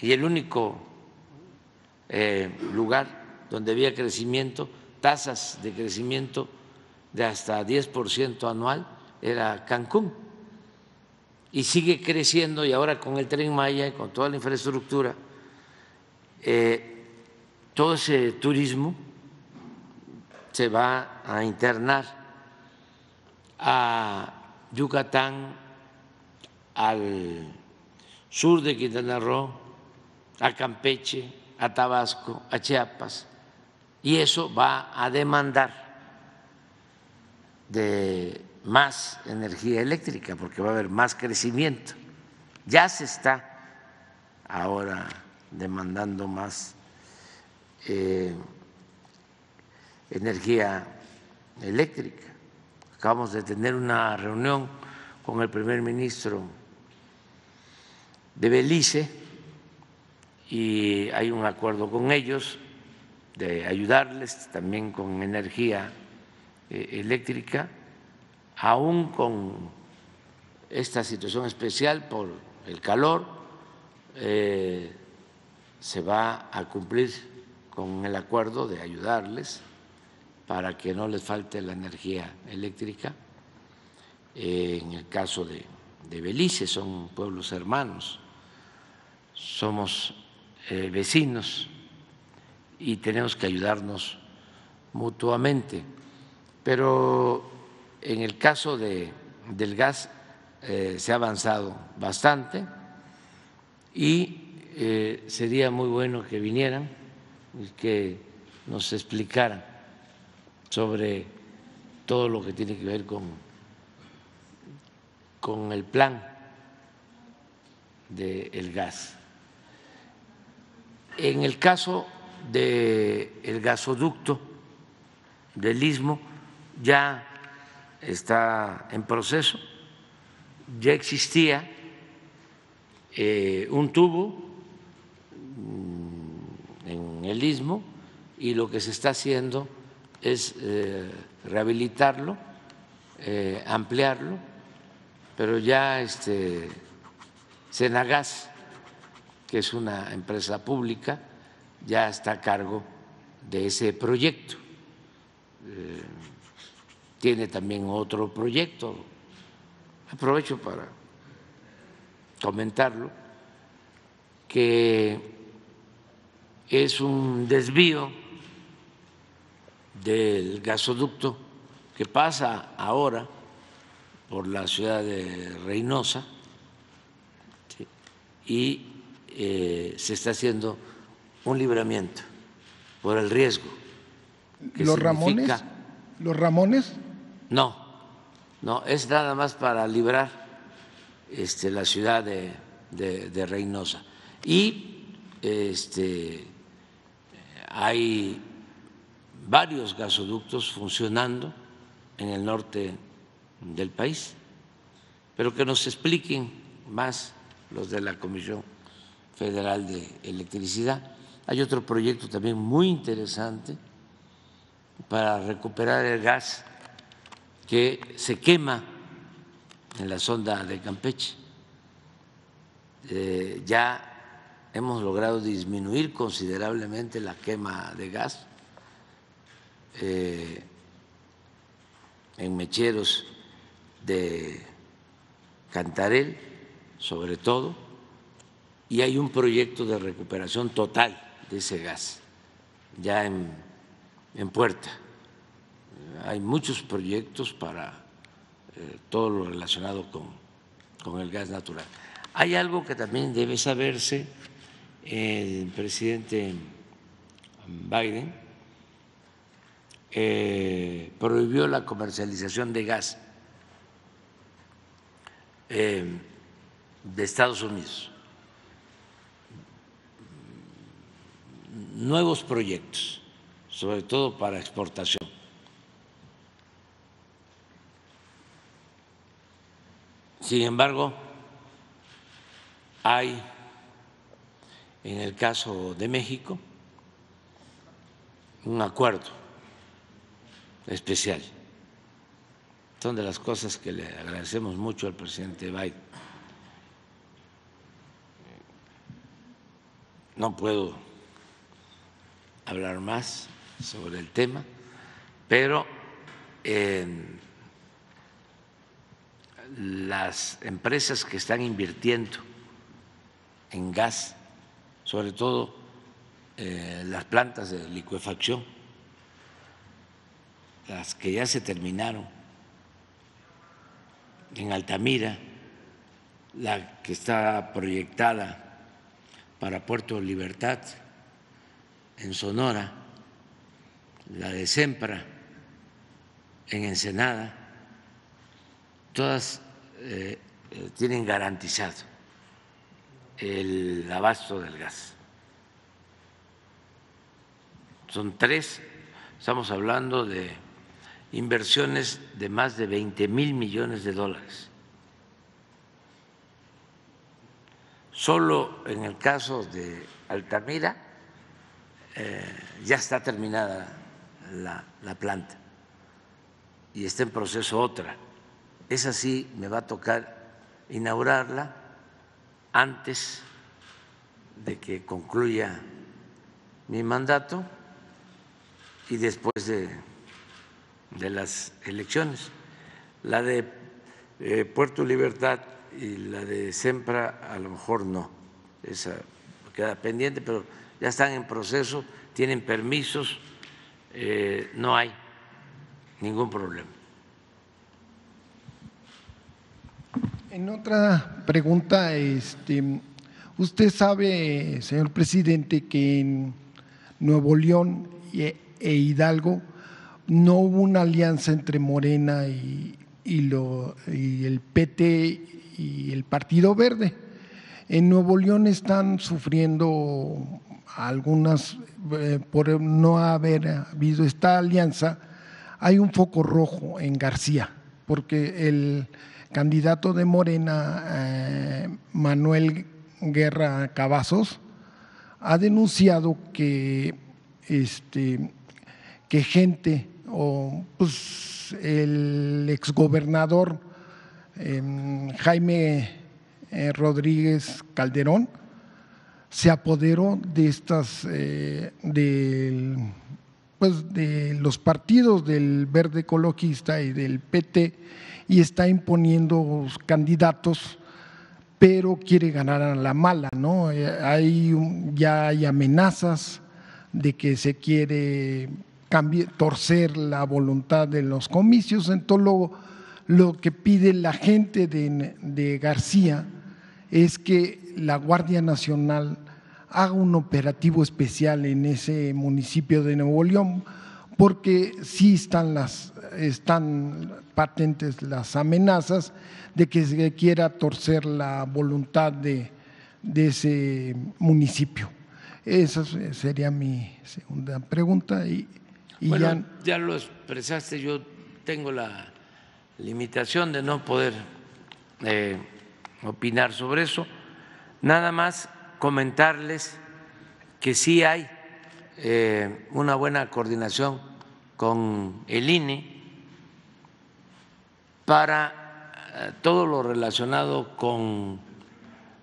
y el único eh, lugar donde había crecimiento, tasas de crecimiento de hasta 10% anual, era Cancún. Y sigue creciendo y ahora con el tren Maya y con toda la infraestructura, eh, todo ese turismo se va a internar a Yucatán, al sur de Quintana Roo, a Campeche, a Tabasco, a Chiapas, y eso va a demandar de más energía eléctrica porque va a haber más crecimiento. Ya se está ahora demandando más eh, energía eléctrica. Acabamos de tener una reunión con el primer ministro de Belice y hay un acuerdo con ellos de ayudarles también con energía eh, eléctrica, aún con esta situación especial por el calor, eh, se va a cumplir con el acuerdo de ayudarles para que no les falte la energía eléctrica. Eh, en el caso de, de, Belice, son pueblos hermanos, somos vecinos y tenemos que ayudarnos mutuamente pero en el caso de, del gas eh, se ha avanzado bastante y eh, sería muy bueno que vinieran y que nos explicaran sobre todo lo que tiene que ver con, con el plan del gas. En el caso del gasoducto del istmo, ya está en proceso, ya existía eh, un tubo mm, en el istmo y lo que se está haciendo es eh, rehabilitarlo, eh, ampliarlo, pero ya este, Senagas, que es una empresa pública, ya está a cargo de ese proyecto tiene también otro proyecto, aprovecho para comentarlo, que es un desvío del gasoducto que pasa ahora por la ciudad de Reynosa y eh, se está haciendo un libramiento por el riesgo. ¿Los Ramones? ¿Los Ramones? No, no, es nada más para librar este, la ciudad de, Reynosa. Y este, hay varios gasoductos funcionando en el norte del país, pero que nos expliquen más los de la Comisión Federal de Electricidad. Hay otro proyecto también muy interesante para recuperar el gas que se quema en la sonda de Campeche. eh, ya hemos logrado disminuir considerablemente la quema de gas eh, en mecheros de Cantarel, sobre todo, y hay un proyecto de recuperación total de ese gas ya en, puerta. Hay muchos proyectos para eh, todo lo relacionado con el gas natural. Hay algo que también debe saberse, el presidente Biden eh, prohibió la comercialización de gas eh, de Estados Unidos. Nuevos proyectos, sobre todo para exportación. Sin embargo, hay en el caso de México un acuerdo especial. Son de las cosas que le agradecemos mucho al presidente Biden. No puedo hablar más sobre el tema, pero las empresas que están invirtiendo en gas, sobre todo eh, las plantas de licuefacción, las que ya se terminaron en Altamira, la que está proyectada para Puerto Libertad, en Sonora, la de Sempra, en Ensenada, todas eh, eh, tienen garantizado el abasto del gas. Son tres, estamos hablando de inversiones de más de 20 mil millones de dólares. Solo en el caso de Altamira eh, ya está terminada la, la planta y está en proceso otra. Esa sí me va a tocar inaugurarla antes de que concluya mi mandato y después de, de las elecciones. La de eh, Puerto Libertad y la de Sempra a lo mejor no, esa queda pendiente, pero ya están en proceso, tienen permisos, eh, no hay ningún problema. En otra pregunta, este, usted sabe, señor presidente, que en Nuevo León e, Hidalgo no hubo una alianza entre Morena y, y el PT y el Partido Verde. En Nuevo León están sufriendo algunas, eh, por no haber habido esta alianza, hay un foco rojo en García, porque el candidato de Morena, eh, Manuel Guerra Cavazos, ha denunciado que, este, que gente o pues, el exgobernador em, Jaime eh, Rodríguez Calderón se apoderó de estas eh, pues de los partidos del Verde Ecologista y del PT y está imponiendo candidatos, pero quiere ganar a la mala, ¿no? Eh, hay, ya hay amenazas de que se quiere torcer la voluntad de los comicios, entonces lo, lo que pide la gente de, de García es que la Guardia Nacional haga un operativo especial en ese municipio de Nuevo León, porque sí están las están patentes las amenazas de que se quiera torcer la voluntad de, ese municipio. Esa sería mi segunda pregunta. Y, bueno, ya, lo expresaste, yo tengo la limitación de no poder eh, opinar sobre eso. Nada más comentarles que sí hay eh, una buena coordinación con el INE para eh, todo lo relacionado con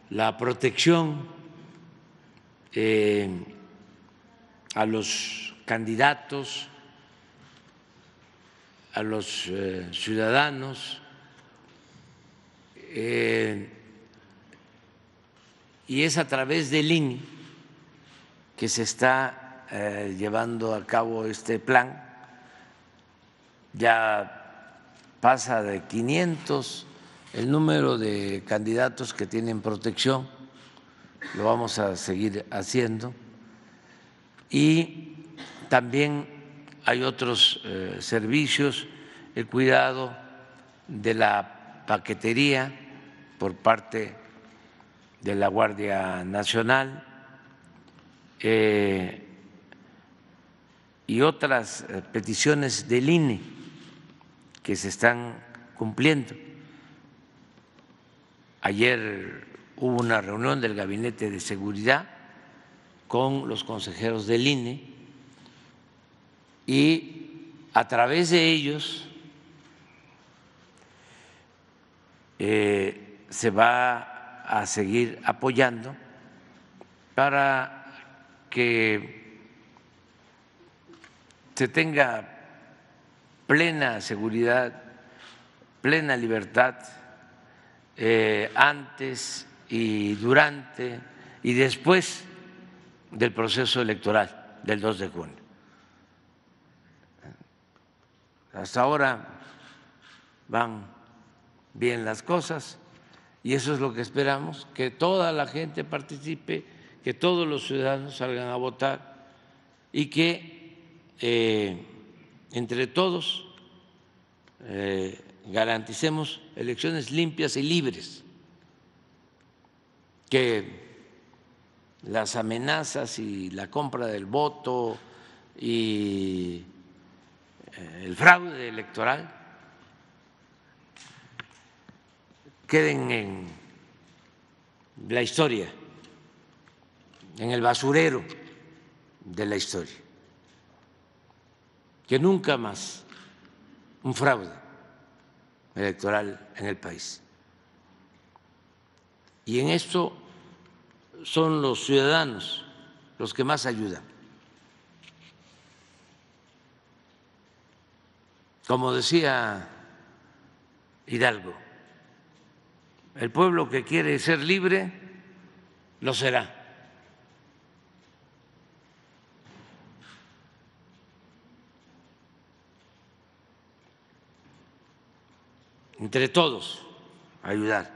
la protección eh, a los candidatos, a los ciudadanos, y es a través del INI que se está llevando a cabo este plan. Ya pasa de 500 el número de candidatos que tienen protección, lo vamos a seguir haciendo, y también hay otros eh, servicios, el cuidado de la paquetería por parte de la Guardia Nacional eh, y otras eh, peticiones del INE que se están cumpliendo. Ayer hubo una reunión del Gabinete de Seguridad con los consejeros del INE y a través de ellos eh, se va a seguir apoyando para que se tenga plena seguridad, plena libertad eh, antes y durante y después del proceso electoral del 2 de junio. Hasta ahora van bien las cosas y eso es lo que esperamos, que toda la gente participe, que todos los ciudadanos salgan a votar y que eh, entre todos eh, garanticemos elecciones limpias y libres, que las amenazas y la compra del voto y eh, el fraude electoral queden en la historia, en el basurero de la historia, que nunca más un fraude electoral en el país. Y en esto son los ciudadanos los que más ayudan. Como decía Hidalgo, el pueblo que quiere ser libre lo será. entre todos ayudar.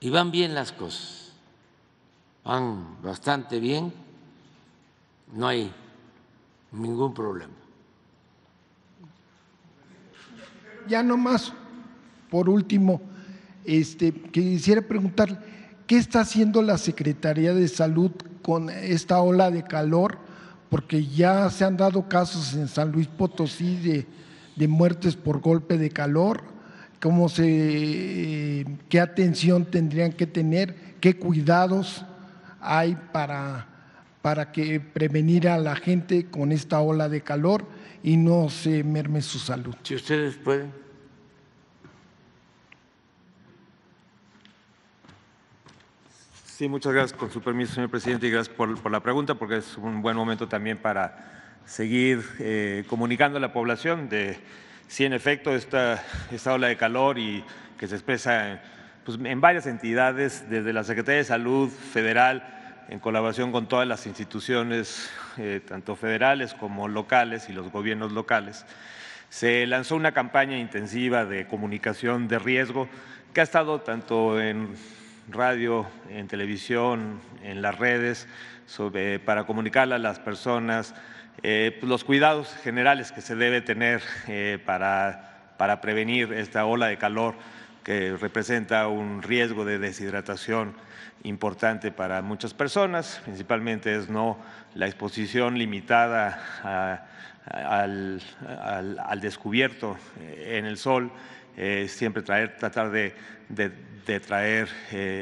Y van bien las cosas, van bastante bien, no hay ningún problema. Ya nomás, por último, este, quisiera preguntar, ¿qué está haciendo la Secretaría de Salud con esta ola de calor? Porque ya se han dado casos en San Luis Potosí de de muertes por golpe de calor, cómo se, qué atención tendrían que tener, qué cuidados hay para, para que prevenir a la gente con esta ola de calor y no se merme su salud. Si ustedes pueden. Sí, muchas gracias con su permiso, señor presidente, y gracias por, por la pregunta, porque es un buen momento también para seguir eh, comunicando a la población de si en efecto esta, esta ola de calor y que se expresa pues, en varias entidades, desde la Secretaría de Salud Federal, en colaboración con todas las instituciones, eh, tanto federales como locales y los gobiernos locales, se lanzó una campaña intensiva de comunicación de riesgo que ha estado tanto en radio, en televisión, en las redes, para comunicarle a las personas eh, pues, los cuidados generales que se debe tener eh, para, para prevenir esta ola de calor que representa un riesgo de deshidratación importante para muchas personas, principalmente es no la exposición limitada al, al, descubierto eh, en el sol, siempre traer, tratar de, traer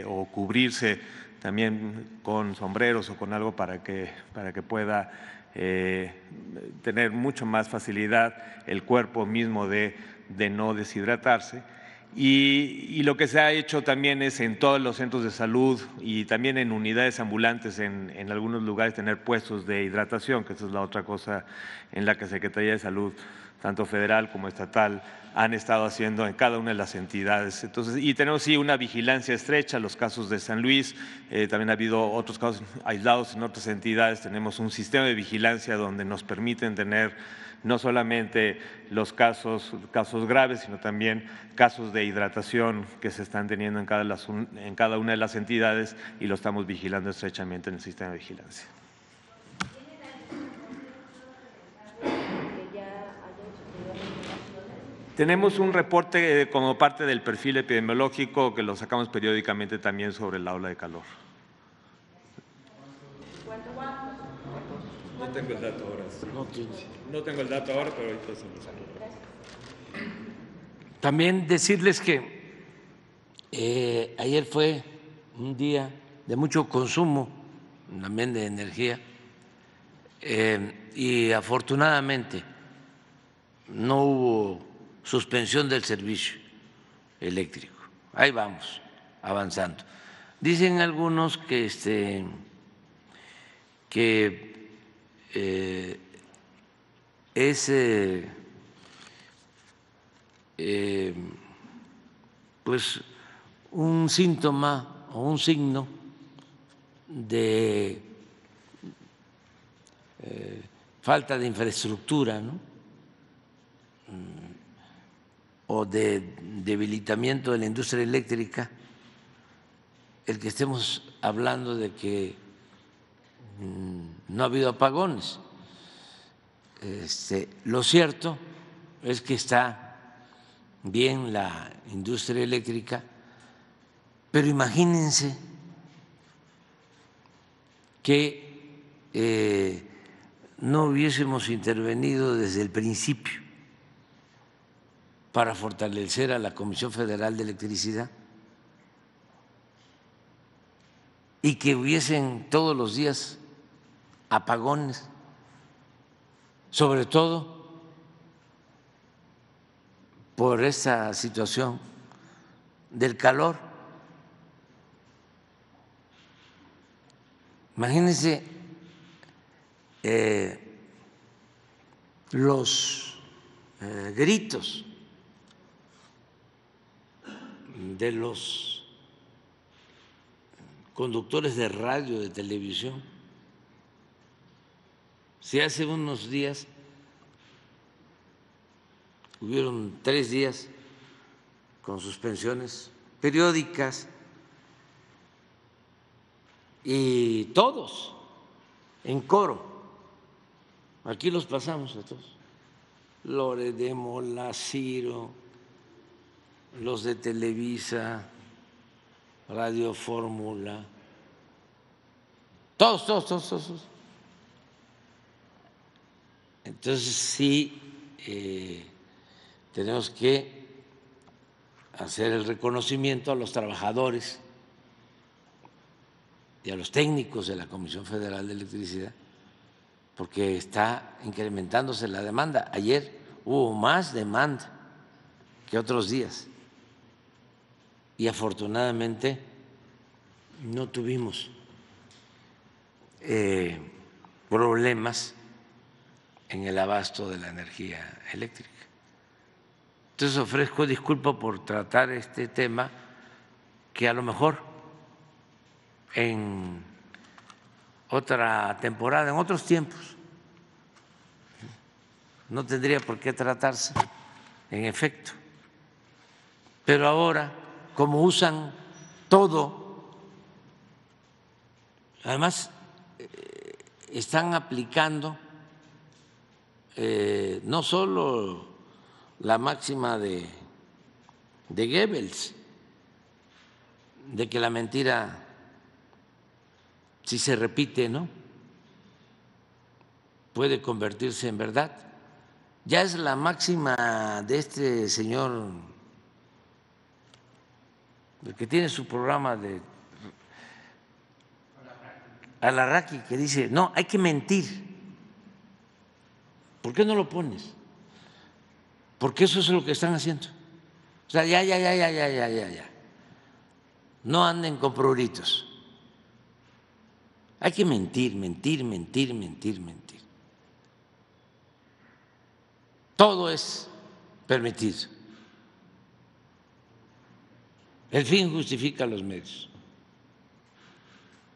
o cubrirse también con sombreros o con algo para que, para que pueda eh, tener mucho más facilidad el cuerpo mismo de, no deshidratarse. Y, lo que se ha hecho también es en todos los centros de salud y también en unidades ambulantes en, en, algunos lugares tener puestos de hidratación, que esa es la otra cosa en la que Secretaría de Salud, tanto federal como estatal, han estado haciendo en cada una de las entidades. Entonces, y tenemos sí una vigilancia estrecha, los casos de San Luis, eh, también ha habido otros casos aislados en otras entidades, tenemos un sistema de vigilancia donde nos permiten tener no solamente los casos, casos graves, sino también casos de hidratación que se están teniendo en cada, en cada una de las entidades y lo estamos vigilando estrechamente en el sistema de vigilancia. Tenemos un reporte eh, como parte del perfil epidemiológico que lo sacamos periódicamente también sobre la ola de calor. No tengo el dato ahora. No, tengo el dato ahora, pero ahorita se lo También decirles que eh, ayer fue un día de mucho consumo también de energía eh, y afortunadamente no hubo suspensión del servicio eléctrico. Ahí vamos, avanzando. Dicen algunos que, este, que eh, es eh, eh, pues un síntoma o un signo de falta de infraestructura, ¿no? O de debilitamiento de la industria eléctrica el que estemos hablando de que mm, no ha habido apagones. Este, lo cierto es que está bien la industria eléctrica, pero imagínense que eh, no hubiésemos intervenido desde el principio para fortalecer a la Comisión Federal de Electricidad y que hubiesen todos los días apagones, sobre todo por esa situación del calor. Imagínense eh, los eh, gritos de los conductores de radio, de televisión. Si hace unos días hubieron tres días con suspensiones periódicas y todos en coro. Aquí los pasamos a todos. Lore de Mola, Ciro, los de Televisa, Radio Fórmula, todos, todos, todos, todos. Entonces sí eh, tenemos que hacer el reconocimiento a los trabajadores y a los técnicos de la Comisión Federal de Electricidad, porque está incrementándose la demanda. Ayer hubo más demanda que otros días y afortunadamente no tuvimos eh, problemas en el abasto de la energía eléctrica. Entonces ofrezco disculpas por tratar este tema que a lo mejor en otra temporada, en otros tiempos, no tendría por qué tratarse, en efecto. Pero ahora como usan todo, además eh, están aplicando eh, no solo la máxima de, de Goebbels, de que la mentira, si se repite, ¿no? puede convertirse en verdad. Ya es la máxima de este señor el que tiene su programa de Alarraqui, que dice, no, hay que mentir. ¿Por qué no lo pones? Porque eso es lo que están haciendo. sea, ya, ya, ya, ya, ya, ya, ya, ya. No anden con pruritos. Hay que mentir, mentir, mentir, mentir, mentir. Todo es permitido. El fin justifica los medios.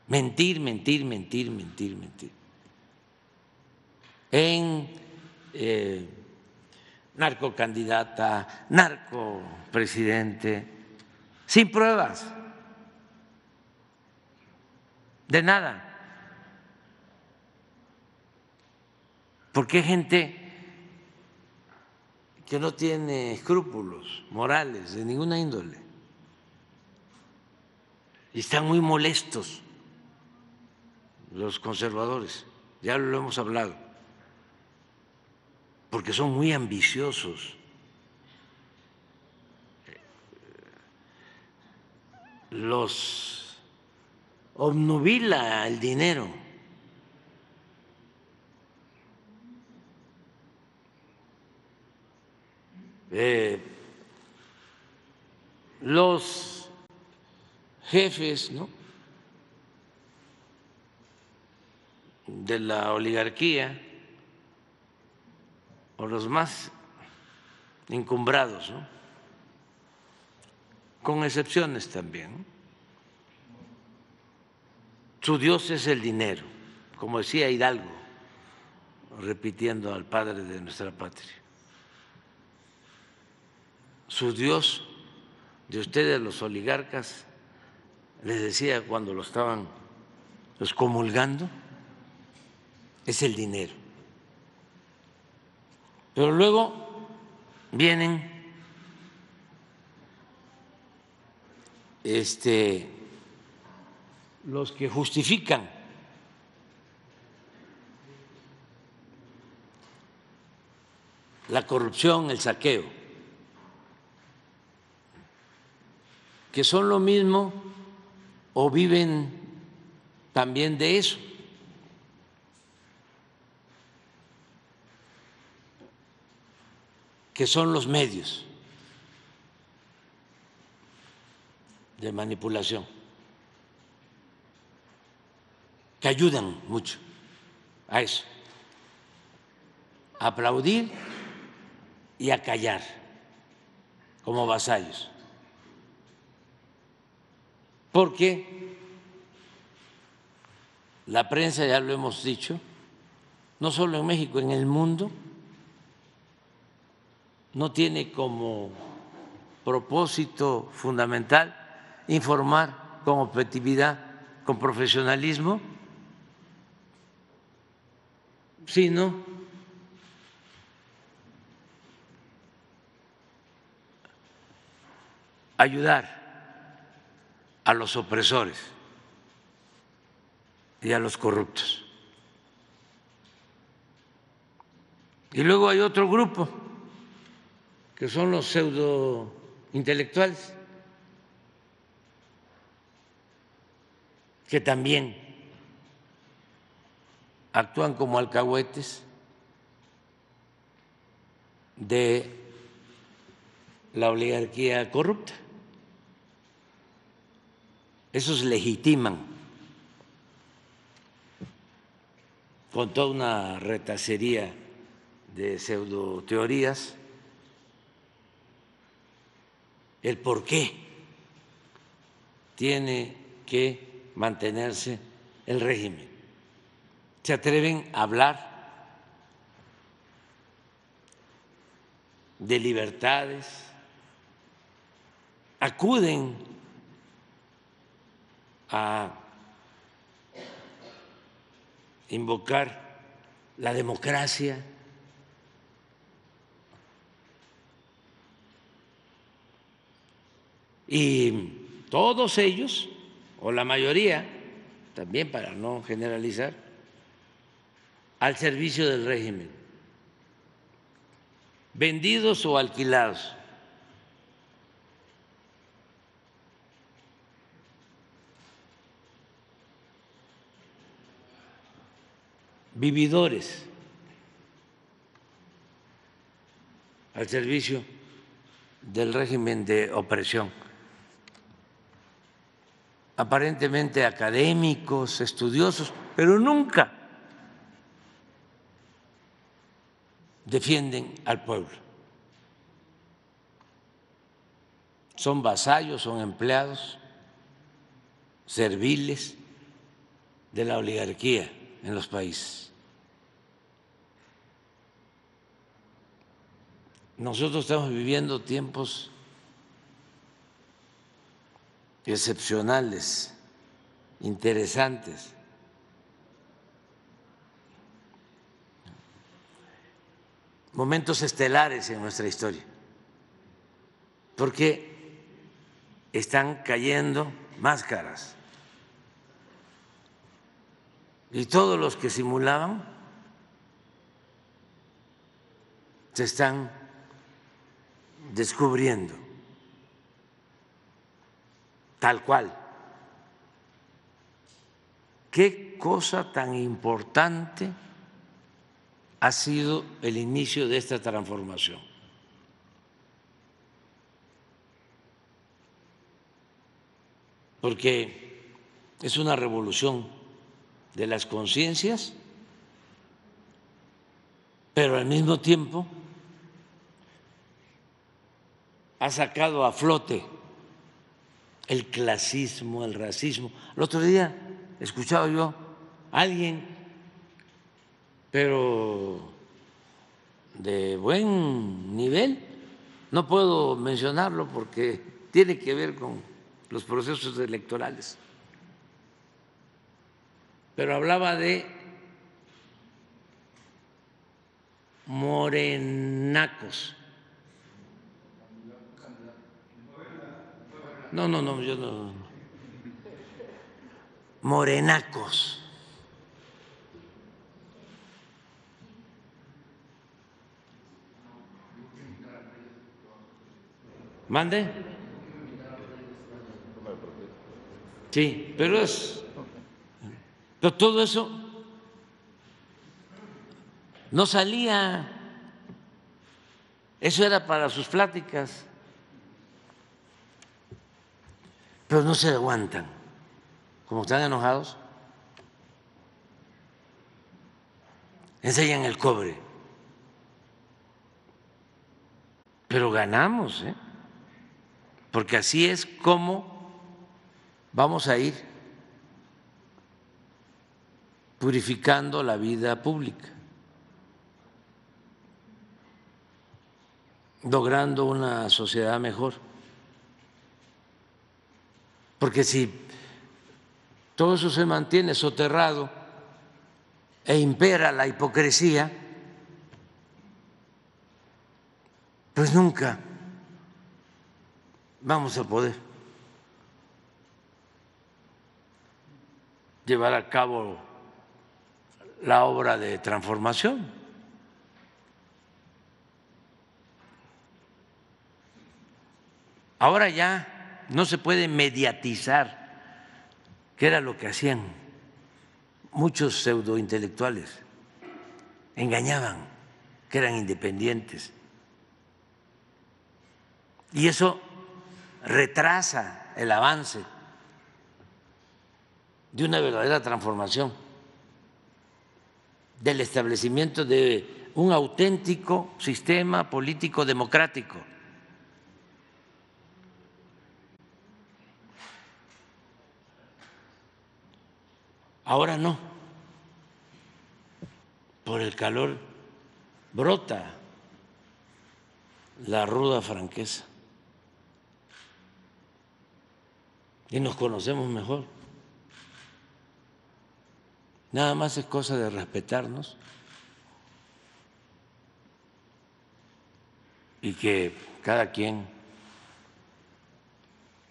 Mentir, mentir, mentir, mentir, mentir. En eh, narcocandidata, narcopresidente, sin pruebas, de nada. Porque hay gente que no tiene escrúpulos morales de ninguna índole y están muy molestos los conservadores, ya lo hemos hablado, porque son muy ambiciosos. Los obnubila el dinero. Eh, los jefes ¿no? de la oligarquía o los más encumbrados, ¿no? con excepciones también. Su Dios es el dinero, como decía Hidalgo, repitiendo al padre de nuestra patria. Su Dios de ustedes, los oligarcas, les decía cuando lo estaban excomulgando, es el dinero. Pero luego vienen este, los que justifican la corrupción, el saqueo, que son lo mismo o viven también de eso. que son los medios de manipulación, que ayudan mucho a eso, aplaudir y a callar como vasallos. Porque la prensa, ya lo hemos dicho, no solo en México, en el mundo, no tiene como propósito fundamental informar con objetividad, con profesionalismo, sino ayudar a los opresores y a los corruptos. Y luego hay otro grupo que son los pseudo intelectuales, que también actúan como alcahuetes de la oligarquía corrupta. Esos legitiman con toda una retacería de pseudo teorías el por qué tiene que mantenerse el régimen. Se atreven a hablar de libertades, acuden a invocar la democracia Y todos ellos, o la mayoría, también para no generalizar, al servicio del régimen, vendidos o alquilados. Vividores al servicio del régimen de opresión. Aparentemente académicos, estudiosos, pero nunca defienden al pueblo. Son vasallos, son empleados serviles de la oligarquía en los países. Nosotros estamos viviendo tiempos excepcionales, interesantes. momentos estelares en nuestra historia, porque están cayendo máscaras y todos los que simulaban se están descubriendo tal cual. Qué cosa tan importante ha sido el inicio de esta transformación. Porque es una revolución de las conciencias, pero al mismo tiempo ha sacado a flote el clasismo, el racismo. El otro día escuchaba yo a alguien, pero de buen nivel, no puedo mencionarlo porque tiene que ver con los procesos electorales, pero hablaba de morenacos No, no, no, yo no. Morenacos. ¿Mande? Sí, pero es. Pero todo eso no salía. Eso era para sus pláticas. Pero no se aguantan. Como están enojados, enseñan el cobre. Pero ganamos, ¿eh? porque así es como vamos a ir purificando la vida pública, logrando una sociedad mejor. Porque si todo eso se mantiene soterrado e impera la hipocresía, pues nunca vamos a poder llevar a cabo la obra de transformación. Ahora ya no se puede mediatizar, que era lo que hacían muchos pseudointelectuales, engañaban que eran independientes. Y eso retrasa el avance de una verdadera transformación, del establecimiento de un auténtico sistema político democrático. Ahora no. Por el calor brota la ruda franqueza. Y nos conocemos mejor. Nada más es cosa de respetarnos y que cada quien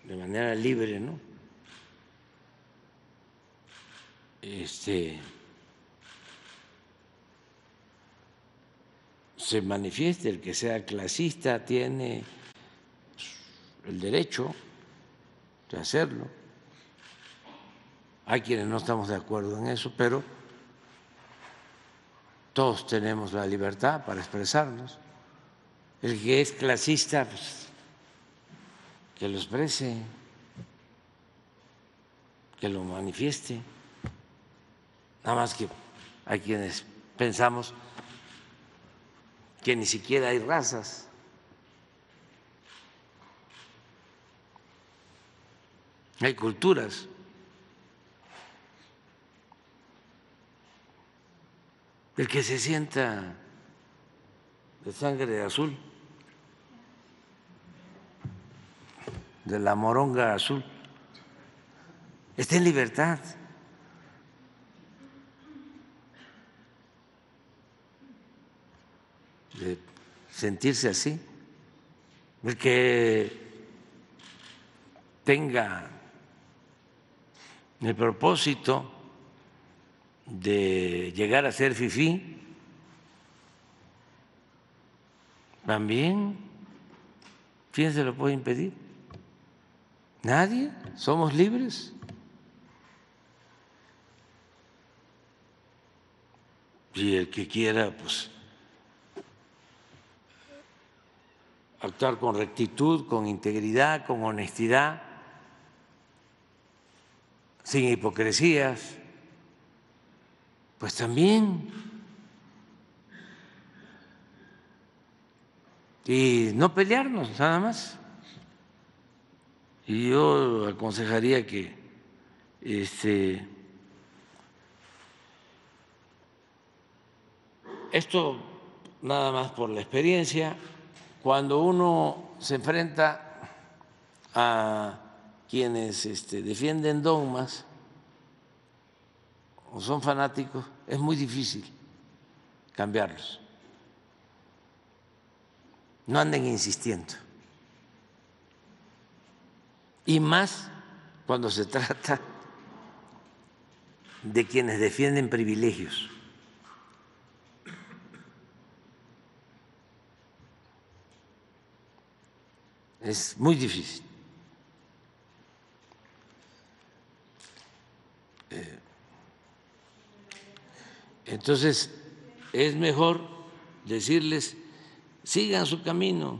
de manera libre, ¿no? Este, se manifieste, el que sea clasista tiene el derecho de hacerlo. Hay quienes no estamos de acuerdo en eso, pero todos tenemos la libertad para expresarnos. El que es clasista pues, que lo exprese, que lo manifieste. Nada más que hay quienes pensamos que ni siquiera hay razas. Hay culturas. El que se sienta de sangre azul, de la moronga azul, está en libertad. De sentirse así, el que tenga el propósito de llegar a ser fifí, también, ¿quién se lo puede impedir? Nadie, somos libres. Y el que quiera, pues, actuar con rectitud, con integridad, con honestidad, sin hipocresías, pues también. Y no pelearnos, nada más. Y yo aconsejaría que este, esto nada más por la experiencia, cuando uno se enfrenta a quienes este, defienden dogmas o son fanáticos, es muy difícil cambiarlos. No anden insistiendo. Y más cuando se trata de quienes defienden privilegios. Es muy difícil. Eh, entonces, es mejor decirles, sigan su camino.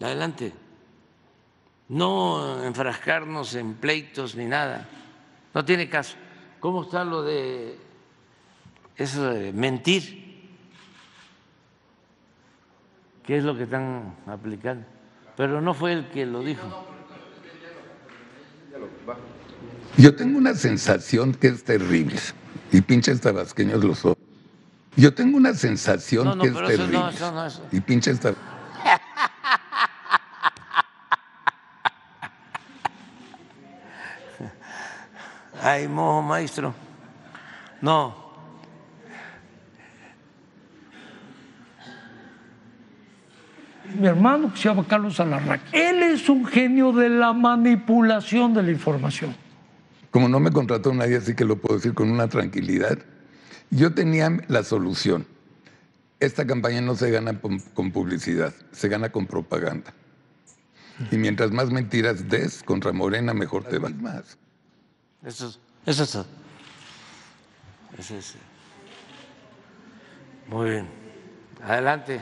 Adelante. No enfrascarnos en pleitos ni nada. No tiene caso. ¿Cómo está lo de eso de mentir? ¿Qué es lo que están aplicando? Pero no fue el que lo dijo. Yo tengo una sensación que es terrible, y pinches tabasqueños lo son. Yo tengo una sensación que es terrible. Y pinches tabasqueños. Ay, mojo maestro. No. Mi hermano que se llama Carlos Alarraqui. Él es un genio de la manipulación de la información. Como no me contrató nadie, así que lo puedo decir con una tranquilidad. Yo tenía la solución. Esta campaña no se gana con, publicidad, se gana con propaganda. Y mientras más mentiras des contra Morena, mejor te va más. Eso es. Eso es. Eso es. Muy bien. Adelante.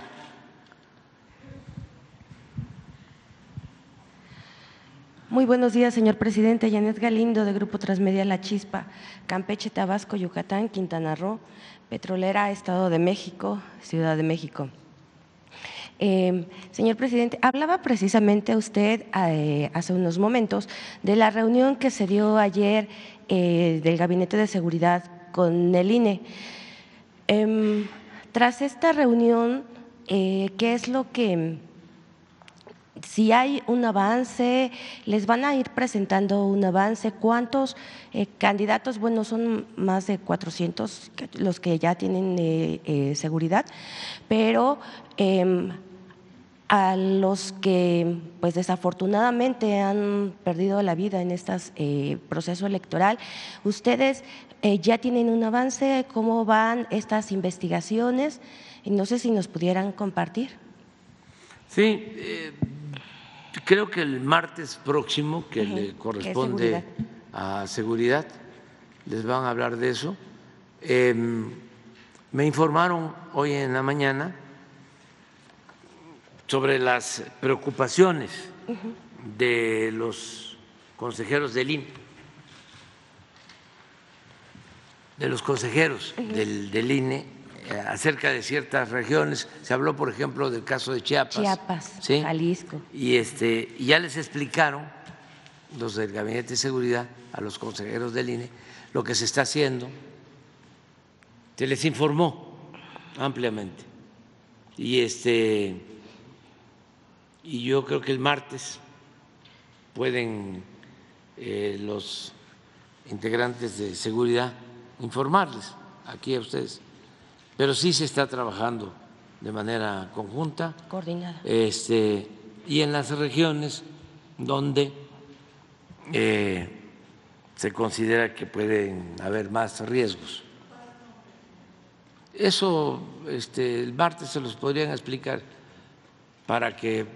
Muy buenos días, señor presidente. Janet Galindo, de Grupo Transmedia La Chispa, Campeche, Tabasco, Yucatán, Quintana Roo, Petrolera, Estado de México, Ciudad de México. Eh, señor presidente, hablaba precisamente usted eh, hace unos momentos de la reunión que se dio ayer eh, del Gabinete de Seguridad con el INE. Em, tras esta reunión, ¿qué es lo que si hay un avance, les van a ir presentando un avance. ¿Cuántos eh, candidatos? Bueno, son más de 400 los que ya tienen eh, eh, seguridad, pero em, a los que pues desafortunadamente han perdido la vida en este proceso electoral, ustedes ya tienen un avance, ¿cómo van estas investigaciones? No sé si nos pudieran compartir. Sí, Creo que el martes próximo, que le corresponde a seguridad, les van a hablar de eso. Em, me informaron hoy en la mañana sobre las preocupaciones de los consejeros del INE, de los consejeros del, del INE acerca de ciertas regiones. Se habló, por ejemplo, del caso de Chiapas. Chiapas, ¿sí? Jalisco. Y, este, ya les explicaron los del Gabinete de Seguridad a los consejeros del INE lo que se está haciendo. Se les informó ampliamente. Y este y yo creo que el martes pueden eh, los integrantes de seguridad informarles aquí a ustedes. Pero sí se está trabajando de manera conjunta. Coordinada. Este, y en las regiones donde eh, se considera que pueden haber más riesgos. Eso este, el martes se los podrían explicar para que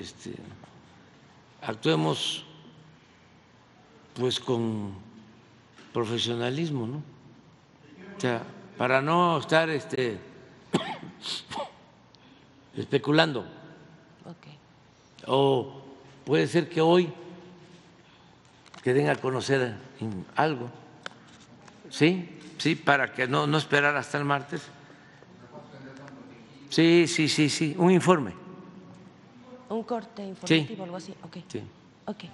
este, actuemos pues con profesionalismo, ¿no? O sea, para no estar este, especulando. O puede ser que hoy que den a conocer algo, ¿sí? Sí, para que no, no esperar hasta el martes. Sí, sí, sí, sí, un informe. Un corte informativo, Sí. algo así. Ok. Sí. Ok.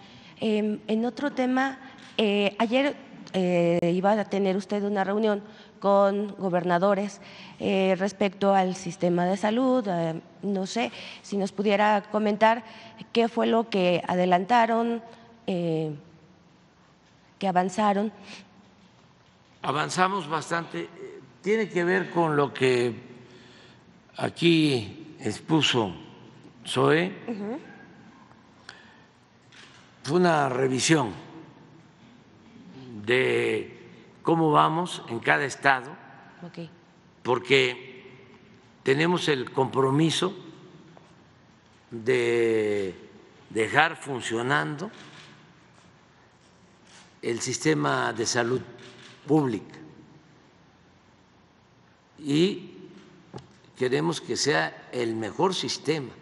Em, en otro tema, eh, ayer eh, iba a tener usted una reunión con gobernadores eh, respecto al sistema de salud. eh, no sé si nos pudiera comentar qué fue lo que adelantaron, eh, que avanzaron. Avanzamos bastante. Tiene que ver con lo que aquí expuso Zoe. Fue una revisión de cómo vamos en cada estado, porque tenemos el compromiso de dejar funcionando el sistema de salud pública y queremos que sea el mejor sistema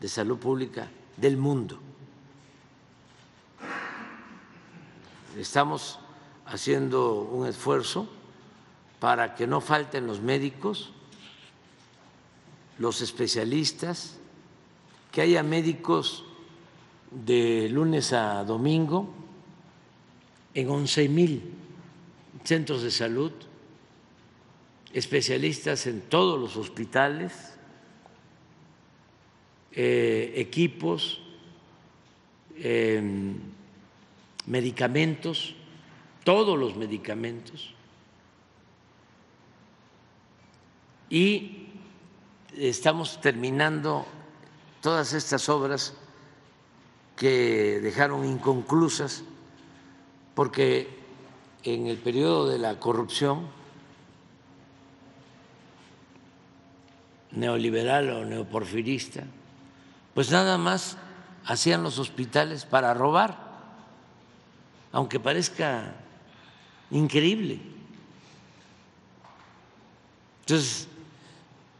de salud pública del mundo. Estamos haciendo un esfuerzo para que no falten los médicos, los especialistas, que haya médicos de lunes a domingo en 11 mil centros de salud, especialistas en todos los hospitales, eh, equipos, em, medicamentos, todos los medicamentos, y estamos terminando todas estas obras que dejaron inconclusas porque en el periodo de la corrupción neoliberal o neoporfirista, pues nada más hacían los hospitales para robar, aunque parezca increíble. Entonces,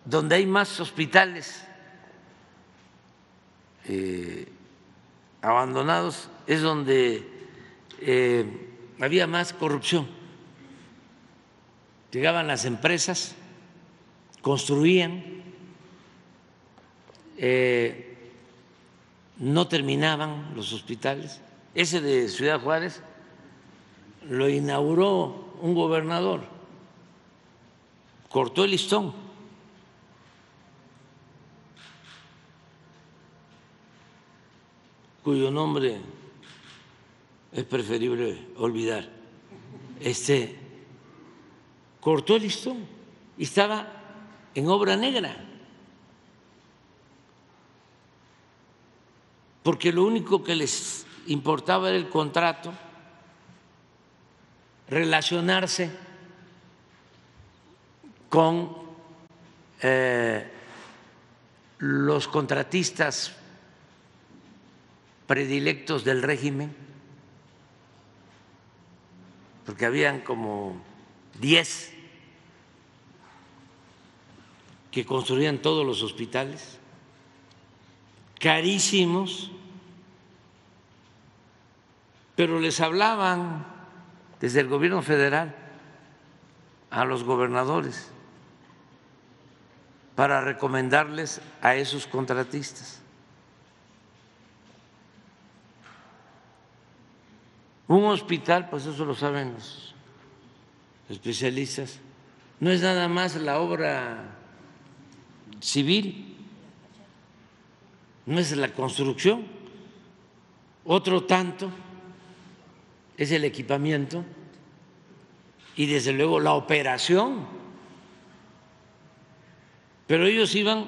donde hay más hospitales eh, abandonados es donde eh, había más corrupción. Llegaban las empresas, construían, eh, no terminaban los hospitales. Ese de Ciudad Juárez lo inauguró un gobernador, cortó el listón. cuyo nombre es preferible olvidar, este cortó el listón y estaba en obra negra. Porque lo único que les importaba era el contrato, relacionarse con eh, los contratistas predilectos del régimen, porque habían como 10 que construían todos los hospitales carísimos, pero les hablaban desde el gobierno federal a los gobernadores para recomendarles a esos contratistas. Un hospital, pues eso lo saben los especialistas, no es nada más la obra civil, no es la construcción, otro tanto es el equipamiento y desde luego la operación. Pero ellos iban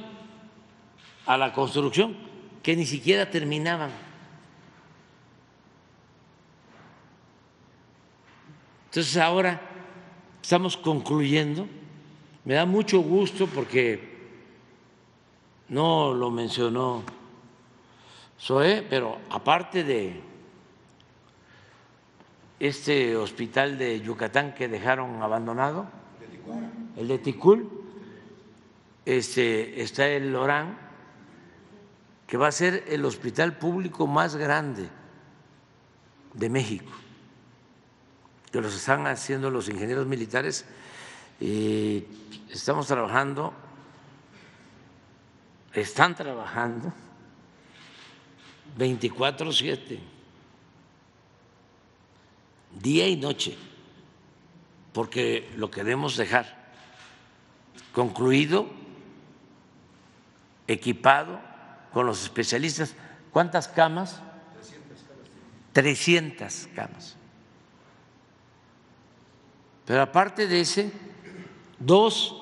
a la construcción que ni siquiera terminaban. Entonces ahora estamos concluyendo. Me da mucho gusto porque no lo mencionó Zoé, pero aparte de este hospital de Yucatán que dejaron abandonado, el de Ticul, este, está el Lorán, que va a ser el hospital público más grande de México que los están haciendo los ingenieros militares. y estamos trabajando, están trabajando 24/7, día y noche, porque lo queremos dejar concluido, equipado con los especialistas. ¿Cuántas camas? 300 camas. Pero aparte de ese, dos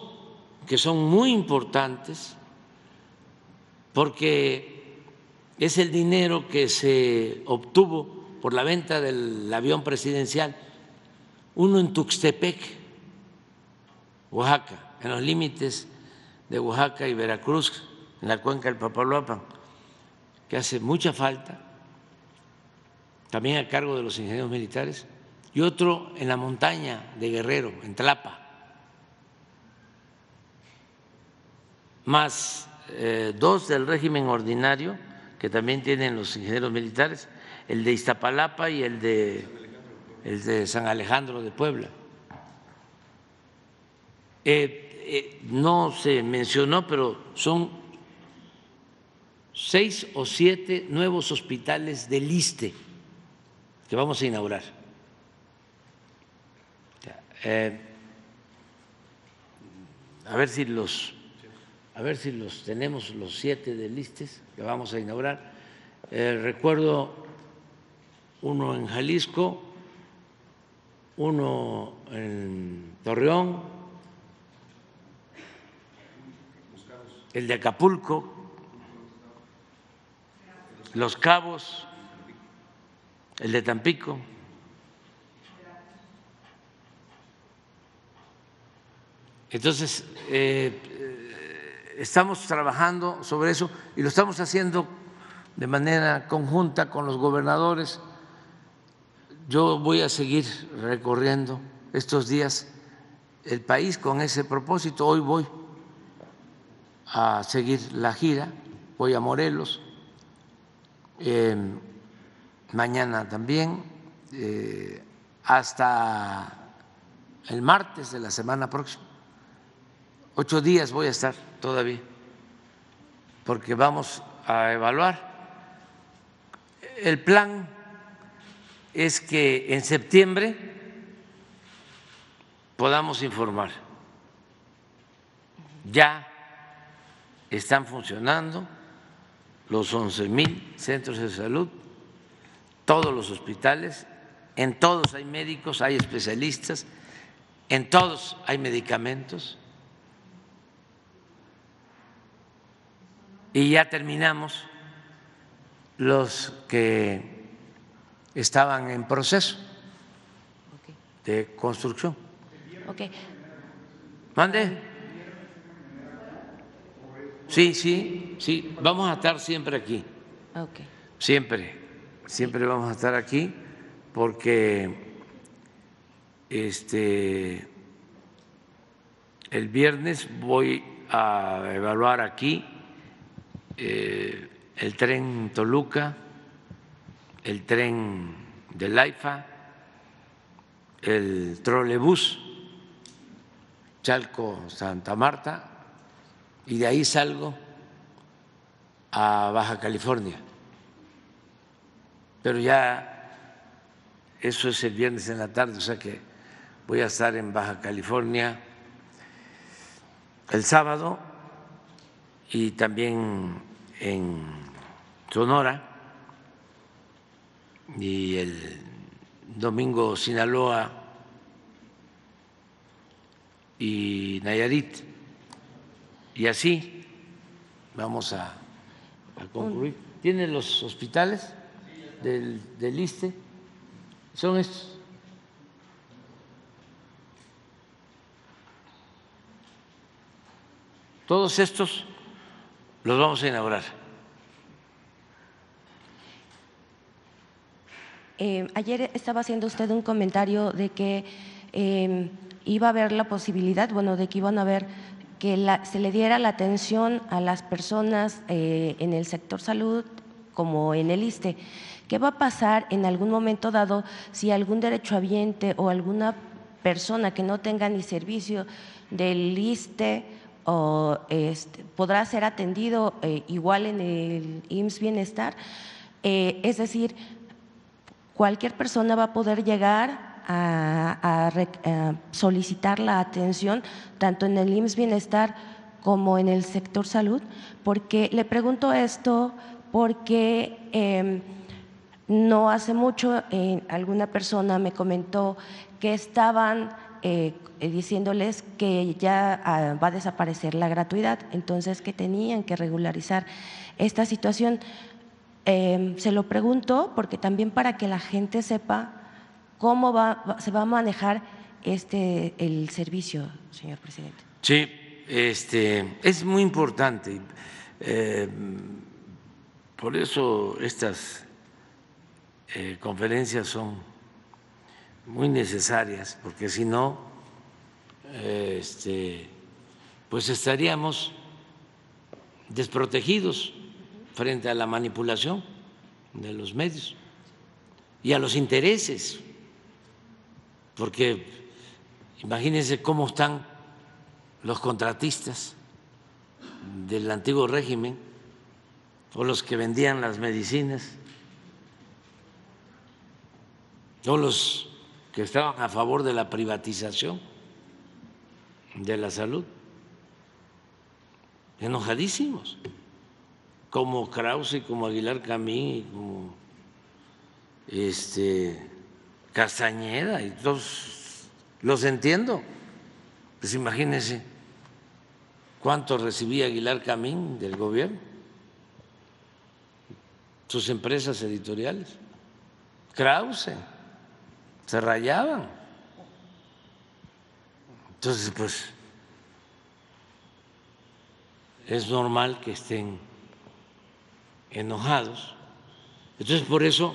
que son muy importantes porque es el dinero que se obtuvo por la venta del avión presidencial, uno en Tuxtepec, Oaxaca, en los límites de Oaxaca y Veracruz, en la cuenca del Papaloapan, que hace mucha falta, también a cargo de los ingenieros militares y otro en la montaña de Guerrero, en Tlapa, más eh, dos del régimen ordinario que también tienen los ingenieros militares, el de Iztapalapa y el de, el de San Alejandro de Puebla. Eh, eh, no se mencionó, pero son seis o siete nuevos hospitales del ISTE que vamos a inaugurar eh, a ver si los a ver si los tenemos los siete de listes que vamos a inaugurar. Recuerdo uno en Jalisco, uno en Torreón, el de Acapulco, Los Cabos, el de Tampico. Entonces, eh, estamos trabajando sobre eso y lo estamos haciendo de manera conjunta con los gobernadores. Yo voy a seguir recorriendo estos días el país con ese propósito. Hoy voy a seguir la gira, voy a Morelos, eh, mañana también, eh, hasta el martes de la semana próxima Ocho días voy a estar todavía, porque vamos a evaluar. El plan es que en septiembre podamos informar. Ya están funcionando los 11 mil centros de salud, todos los hospitales, en todos hay médicos, hay especialistas, en todos hay medicamentos y ya terminamos los que estaban en proceso de construcción. Okay. ¿Mande? Sí, sí, sí, vamos a estar siempre aquí. Okay. Siempre, siempre vamos a estar aquí porque este el viernes voy a evaluar aquí eh, el tren Toluca, el tren del AIFA, el trolebús Chalco Santa Marta y de ahí salgo a Baja California. Pero ya eso es el viernes en la tarde, o sea que voy a estar en Baja California el sábado y también en Sonora y el domingo Sinaloa y Nayarit. Y así vamos a, concluir. ¿Tienen los hospitales del, del ISTE? Son estos. Todos estos los vamos a inaugurar. Eh, ayer estaba haciendo usted un comentario de que eh, iba a haber la posibilidad, bueno, de que iban a ver que se le diera la atención a las personas eh, en el sector salud como en el ISTE. ¿Qué va a pasar en algún momento dado si algún derechohabiente o alguna persona que no tenga ni servicio del ISTE o este, podrá ser atendido eh, igual en el IMSS Bienestar? Es decir, cualquier persona va a poder llegar a, solicitar la atención tanto en el IMSS Bienestar como en el sector salud, porque le pregunto esto porque em, no hace mucho eh, alguna persona me comentó que estaban eh, diciéndoles que ya ah, va a desaparecer la gratuidad, entonces que tenían que regularizar esta situación. Em, se lo pregunto porque también para que la gente sepa ¿Cómo va, se va a manejar este, el servicio, señor presidente? Sí, este, es muy importante. Eh, por eso estas eh, conferencias son muy necesarias, porque si no, este, pues estaríamos desprotegidos frente a la manipulación de los medios y a los intereses. Porque imagínense cómo están los contratistas del antiguo régimen o los que vendían las medicinas o los que estaban a favor de la privatización de la salud, enojadísimos, como Krause, como Aguilar Camín, como este Castañeda y todos los entiendo. Pues imagínense cuánto recibía Aguilar Camín del gobierno, sus empresas editoriales. Krause, se rayaban. Entonces, pues, es normal que estén enojados. Entonces, por eso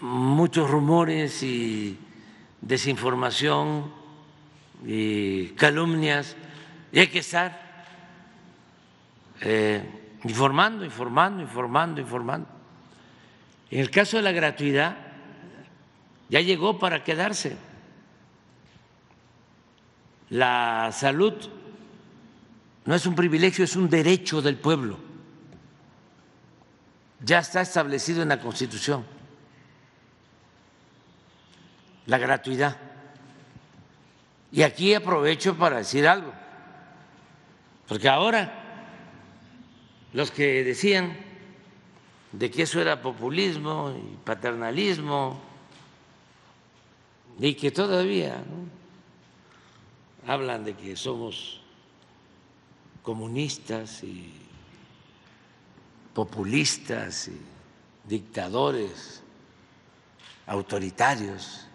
muchos rumores y desinformación y calumnias y hay que estar eh, informando, informando, informando, informando. En el caso de la gratuidad, ya llegó para quedarse. La salud no es un privilegio, es un derecho del pueblo. Ya está establecido en la Constitución la gratuidad. Y aquí aprovecho para decir algo, porque ahora los que decían de que eso era populismo y paternalismo y que todavía hablan de que somos comunistas y populistas y dictadores autoritarios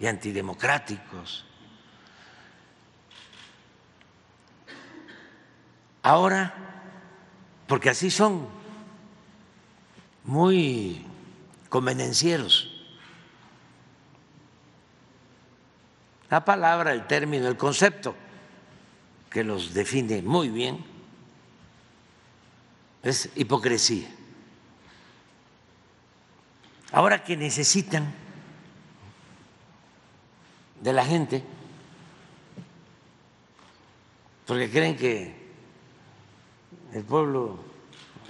y antidemocráticos. Ahora, porque así son, muy convenencieros. La palabra, el término, el concepto que los define muy bien Es hipocresía. Ahora que necesitan de la gente, porque creen que el pueblo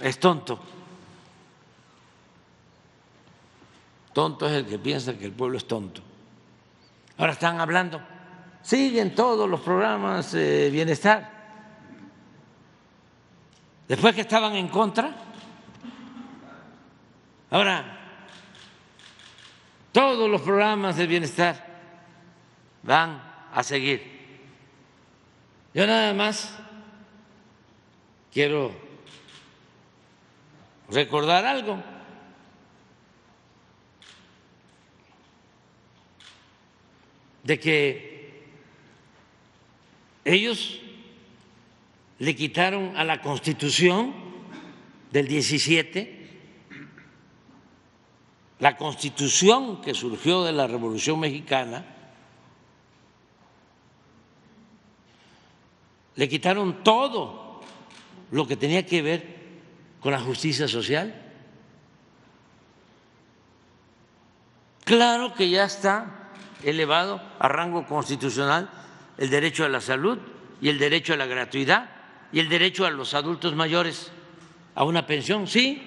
es tonto. Tonto es el que piensa que el pueblo es tonto. Ahora están hablando, siguen todos los programas de bienestar. Después que estaban en contra, ahora todos los programas de bienestar van a seguir. Yo nada más quiero recordar algo. de que ellos le quitaron a la constitución del 17, la constitución que surgió de la Revolución Mexicana, le quitaron todo lo que tenía que ver con la justicia social. Claro que ya está elevado a rango constitucional el derecho a la salud y el derecho a la gratuidad y el derecho a los adultos mayores a una pensión, sí.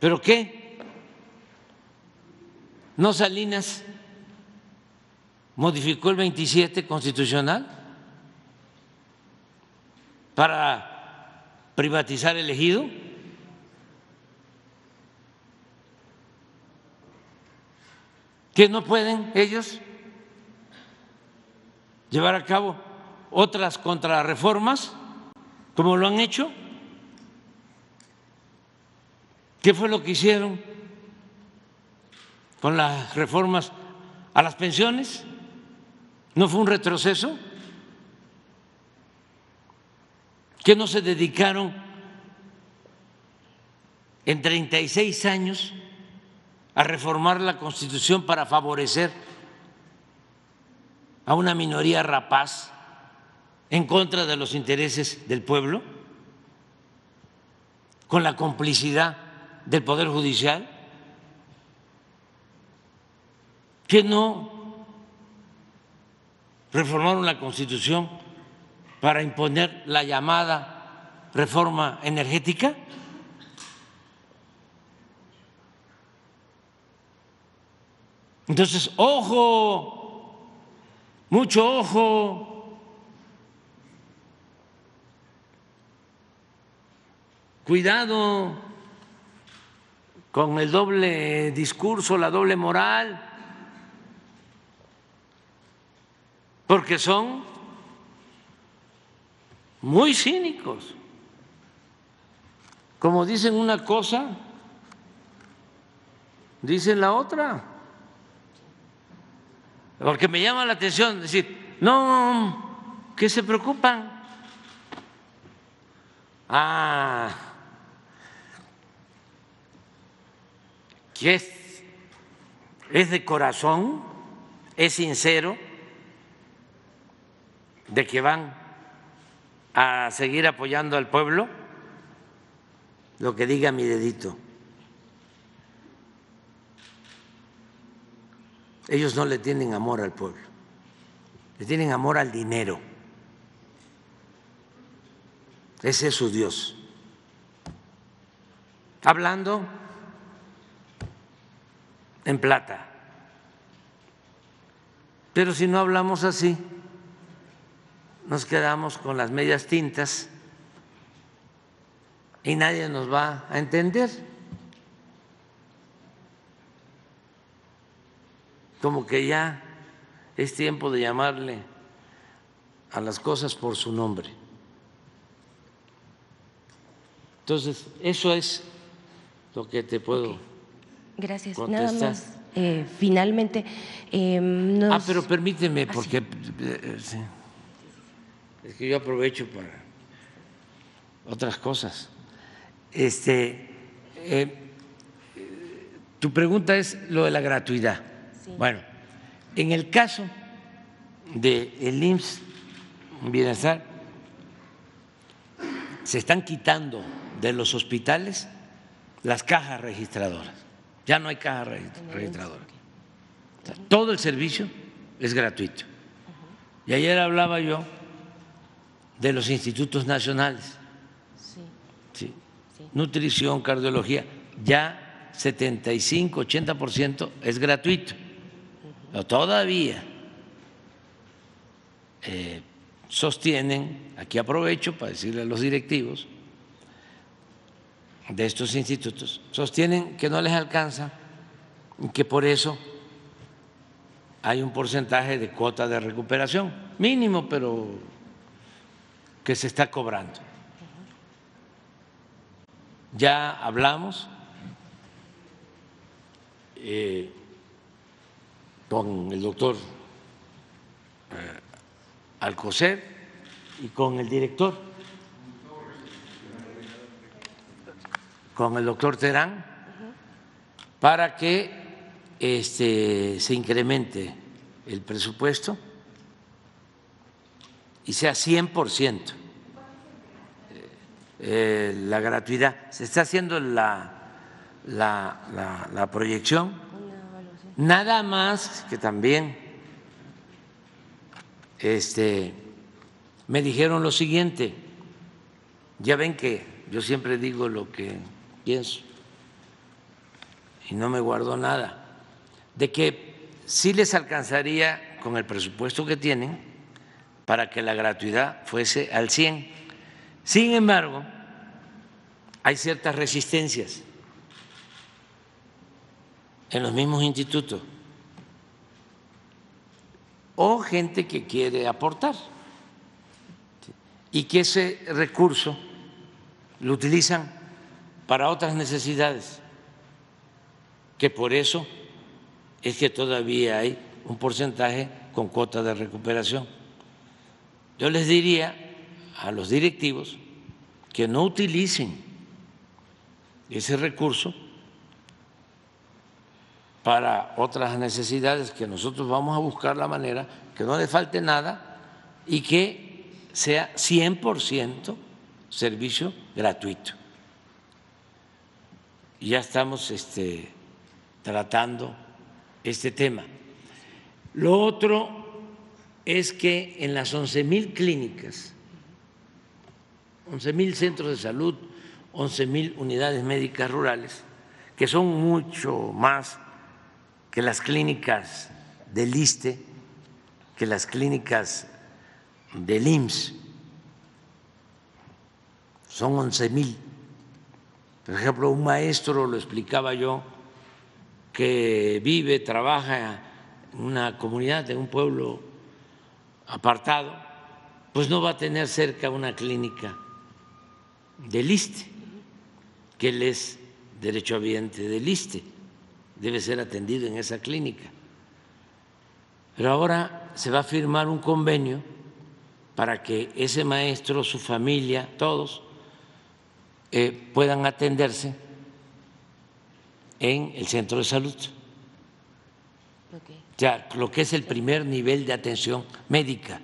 ¿Pero qué? ¿No Salinas modificó el 27 constitucional? para privatizar el ejido? ¿Que no pueden ellos llevar a cabo otras contrarreformas como lo han hecho? ¿Qué fue lo que hicieron con las reformas a las pensiones? ¿No fue un retroceso? ¿Qué no se dedicaron en 36 años a reformar la Constitución para favorecer a una minoría rapaz en contra de los intereses del pueblo, con la complicidad del Poder Judicial? ¿Que no reformaron la Constitución para imponer la llamada reforma energética? Entonces, ojo, mucho ojo, cuidado con el doble discurso, la doble moral, porque son muy cínicos. Como dicen una cosa, dicen la otra. Porque me llama la atención decir, no, que se preocupan. Ah, que es, es de corazón, es sincero, de que van a seguir apoyando al pueblo, lo que diga mi dedito. Ellos no le tienen amor al pueblo, le tienen amor al dinero. Ese es su Dios. Hablando en plata. Pero si no hablamos así, nos quedamos con las medias tintas y nadie nos va a entender. Como que ya es tiempo de llamarle a las cosas por su nombre. Entonces, eso es lo que te puedo. Gracias. Nada más. Eh, finalmente. Eh, Ah, pero permíteme, ah, porque. Eh, es que yo aprovecho para otras cosas. Este, eh, tu pregunta es lo de la gratuidad. Bueno, en el caso del el IMSS Bienestar, se están quitando de los hospitales las cajas registradoras. Ya no hay cajas registradoras. todo el servicio es gratuito. Y ayer hablaba yo de los institutos nacionales. Sí. Nutrición, cardiología, ya 75, 80% es gratuito. Todavía eh, sostienen, aquí aprovecho para decirle a los directivos de estos institutos, sostienen que no les alcanza y que por eso hay un porcentaje de cuota de recuperación, mínimo, pero que se está cobrando. Ya hablamos eh, con el doctor eh, Alcocer y con el director, con el doctor Terán, para que este, se incremente el presupuesto y sea 100 por ciento eh, la gratuidad. Se está haciendo la, la, la proyección, nada más que también este, me dijeron lo siguiente, ya ven que yo siempre digo lo que pienso y no me guardo nada, de que sí les alcanzaría con el presupuesto que tienen para que la gratuidad fuese al 100. Sin embargo, hay ciertas resistencias en los mismos institutos o gente que quiere aportar y que ese recurso lo utilizan para otras necesidades, que por eso es que todavía hay un porcentaje con cuota de recuperación. Yo les diría a los directivos que no utilicen ese recurso para otras necesidades que nosotros vamos a buscar la manera que no le falte nada y que sea 100% servicio gratuito. Ya estamos este, tratando este tema. Lo otro es que en las 11 mil clínicas, 11 mil centros de salud, 11 mil unidades médicas rurales, que son mucho más que las clínicas del ISTE, que las clínicas del IMSS, son 11 mil. Por ejemplo, un maestro, lo explicaba yo, que vive, trabaja en una comunidad, en un pueblo apartado, pues no va a tener cerca una clínica del ISTE, que él es derechohabiente del ISTE debe ser atendido en esa clínica. Pero ahora se va a firmar un convenio para que ese maestro, su familia, todos eh, puedan atenderse en el centro de salud. Ya, lo que es el primer nivel de atención médica.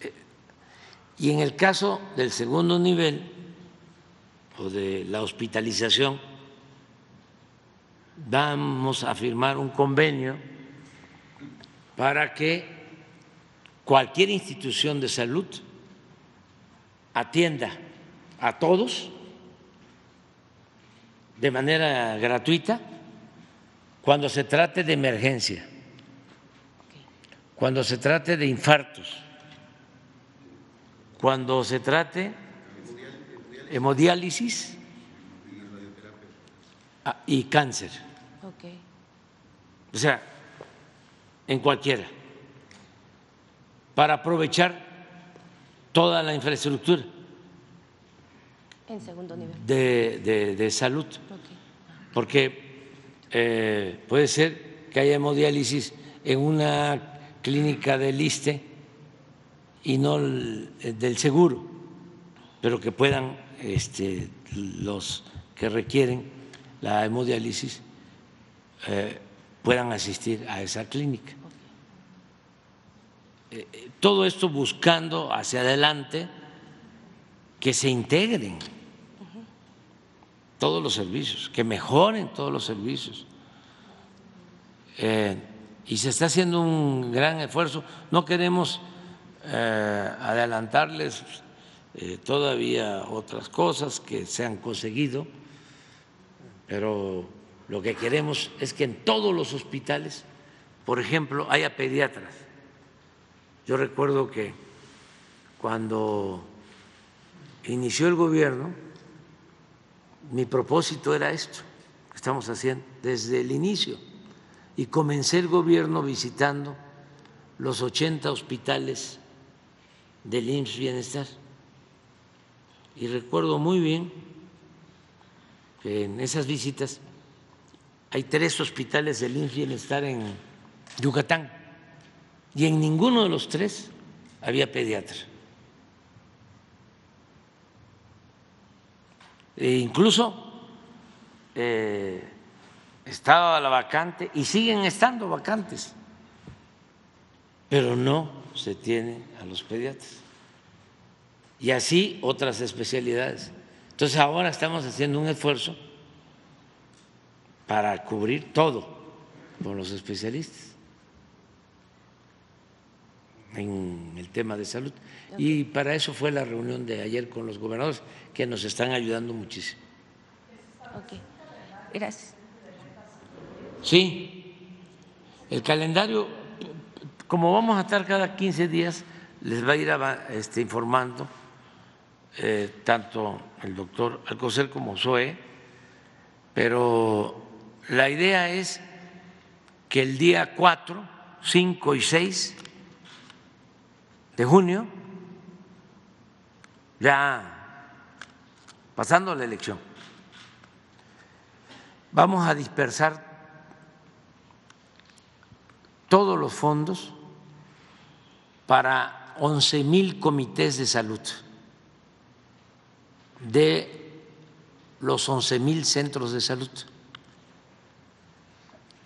Eh, y en el caso del segundo nivel o de la hospitalización, vamos a firmar un convenio para que cualquier institución de salud atienda a todos de manera gratuita cuando se trate de emergencia, cuando se trate de infartos, cuando se trate hemodiálisis y cáncer. O sea, en cualquiera, para aprovechar toda la infraestructura. De, salud. Porque eh, puede ser que haya hemodiálisis en una clínica del ISTE y no del seguro, pero que puedan este, los que requieren la hemodiálisis eh, puedan asistir a esa clínica. Eh, eh, todo esto buscando hacia adelante que se integren todos los servicios, que mejoren todos los servicios. Y se está haciendo un gran esfuerzo. No queremos adelantarles todavía otras cosas que se han conseguido, pero lo que queremos es que en todos los hospitales, por ejemplo, haya pediatras. Yo recuerdo que cuando inició el gobierno, mi propósito era esto que estamos haciendo desde el inicio. Y comencé el gobierno visitando los 80 hospitales del IMSS Bienestar. Y recuerdo muy bien que en esas visitas hay tres hospitales del IMSS Bienestar en Yucatán y en ninguno de los tres había pediatra. E incluso eh, estaba la vacante y siguen estando vacantes, pero no se tiene a los pediatras. Y así otras especialidades. Entonces ahora estamos haciendo un esfuerzo para cubrir todo con los especialistas en el tema de salud. Y para eso fue la reunión de ayer con los gobernadores, que nos están ayudando muchísimo. Ok, gracias. Sí, el calendario, como vamos a estar cada 15 días, les va a ir este, informando eh, tanto el doctor Alcocer como Zoe, pero la idea es que el día 4, 5 y 6 de junio, ya pasando la elección, vamos a dispersar todos los fondos para 11 mil comités de salud de los 11 mil centros de salud.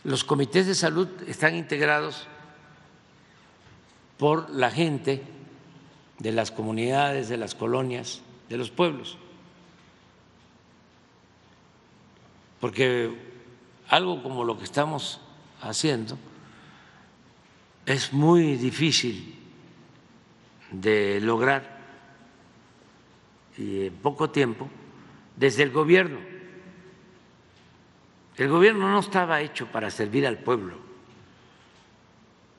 Los comités de salud están integrados por la gente de las comunidades, de las colonias, de los pueblos. Porque algo como lo que estamos haciendo es muy difícil de lograr y en poco tiempo desde el gobierno. El gobierno no estaba hecho para servir al pueblo.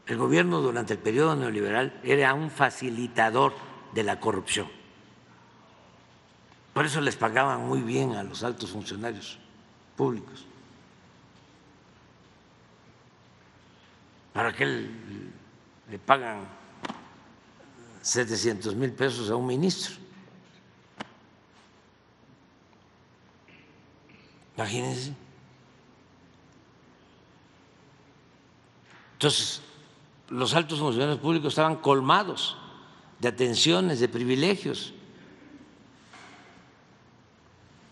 El gobierno durante el periodo neoliberal era un facilitador de la corrupción. Por eso les pagaban muy bien a los altos funcionarios públicos. ¿Para qué le pagan 700 mil pesos a un ministro? Imagínense. Entonces, los altos funcionarios públicos estaban colmados de atenciones, de privilegios,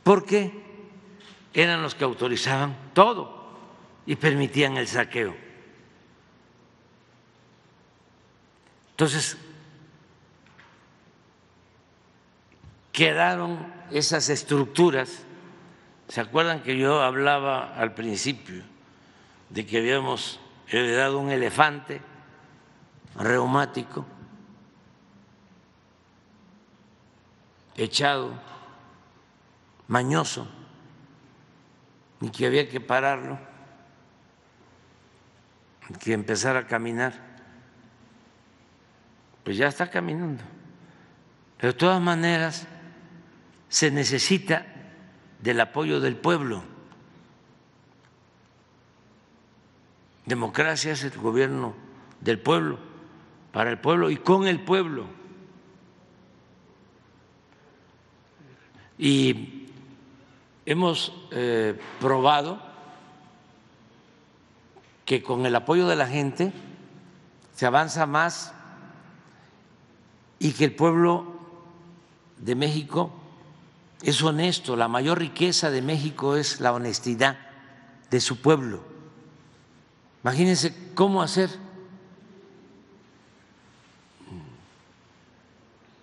porque eran los que autorizaban todo y permitían el saqueo. Entonces, quedaron esas estructuras. ¿Se acuerdan que yo hablaba al principio de que habíamos heredado un elefante? reumático, echado, mañoso, y que había que pararlo, que empezar a caminar. Pues ya está caminando. Pero de todas maneras se necesita del apoyo del pueblo. Democracia es el gobierno del pueblo para el pueblo y con el pueblo. Y hemos eh, probado que con el apoyo de la gente se avanza más y que el pueblo de México es honesto. La mayor riqueza de México es la honestidad de su pueblo. Imagínense cómo hacer.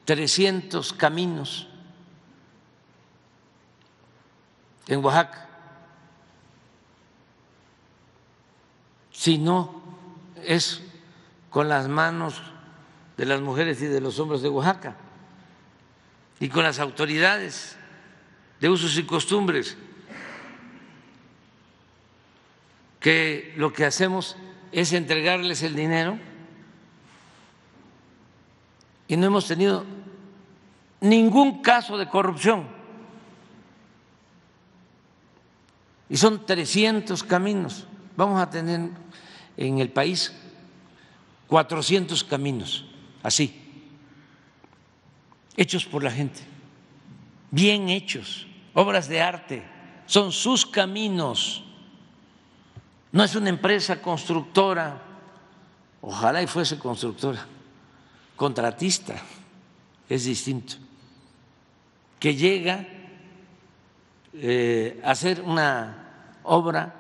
300 caminos. En Oaxaca. Si no es con las manos de las mujeres y de los hombres de Oaxaca. Y con las autoridades de usos y costumbres, que lo que hacemos es entregarles el dinero y no hemos tenido ningún caso de corrupción. Y son 300 caminos. Vamos a tener en el país 400 caminos así, hechos por la gente, bien hechos, obras de arte, son sus caminos. No es una empresa constructora, ojalá y fuese constructora, contratista, es distinto. Que llega eh, a hacer una obra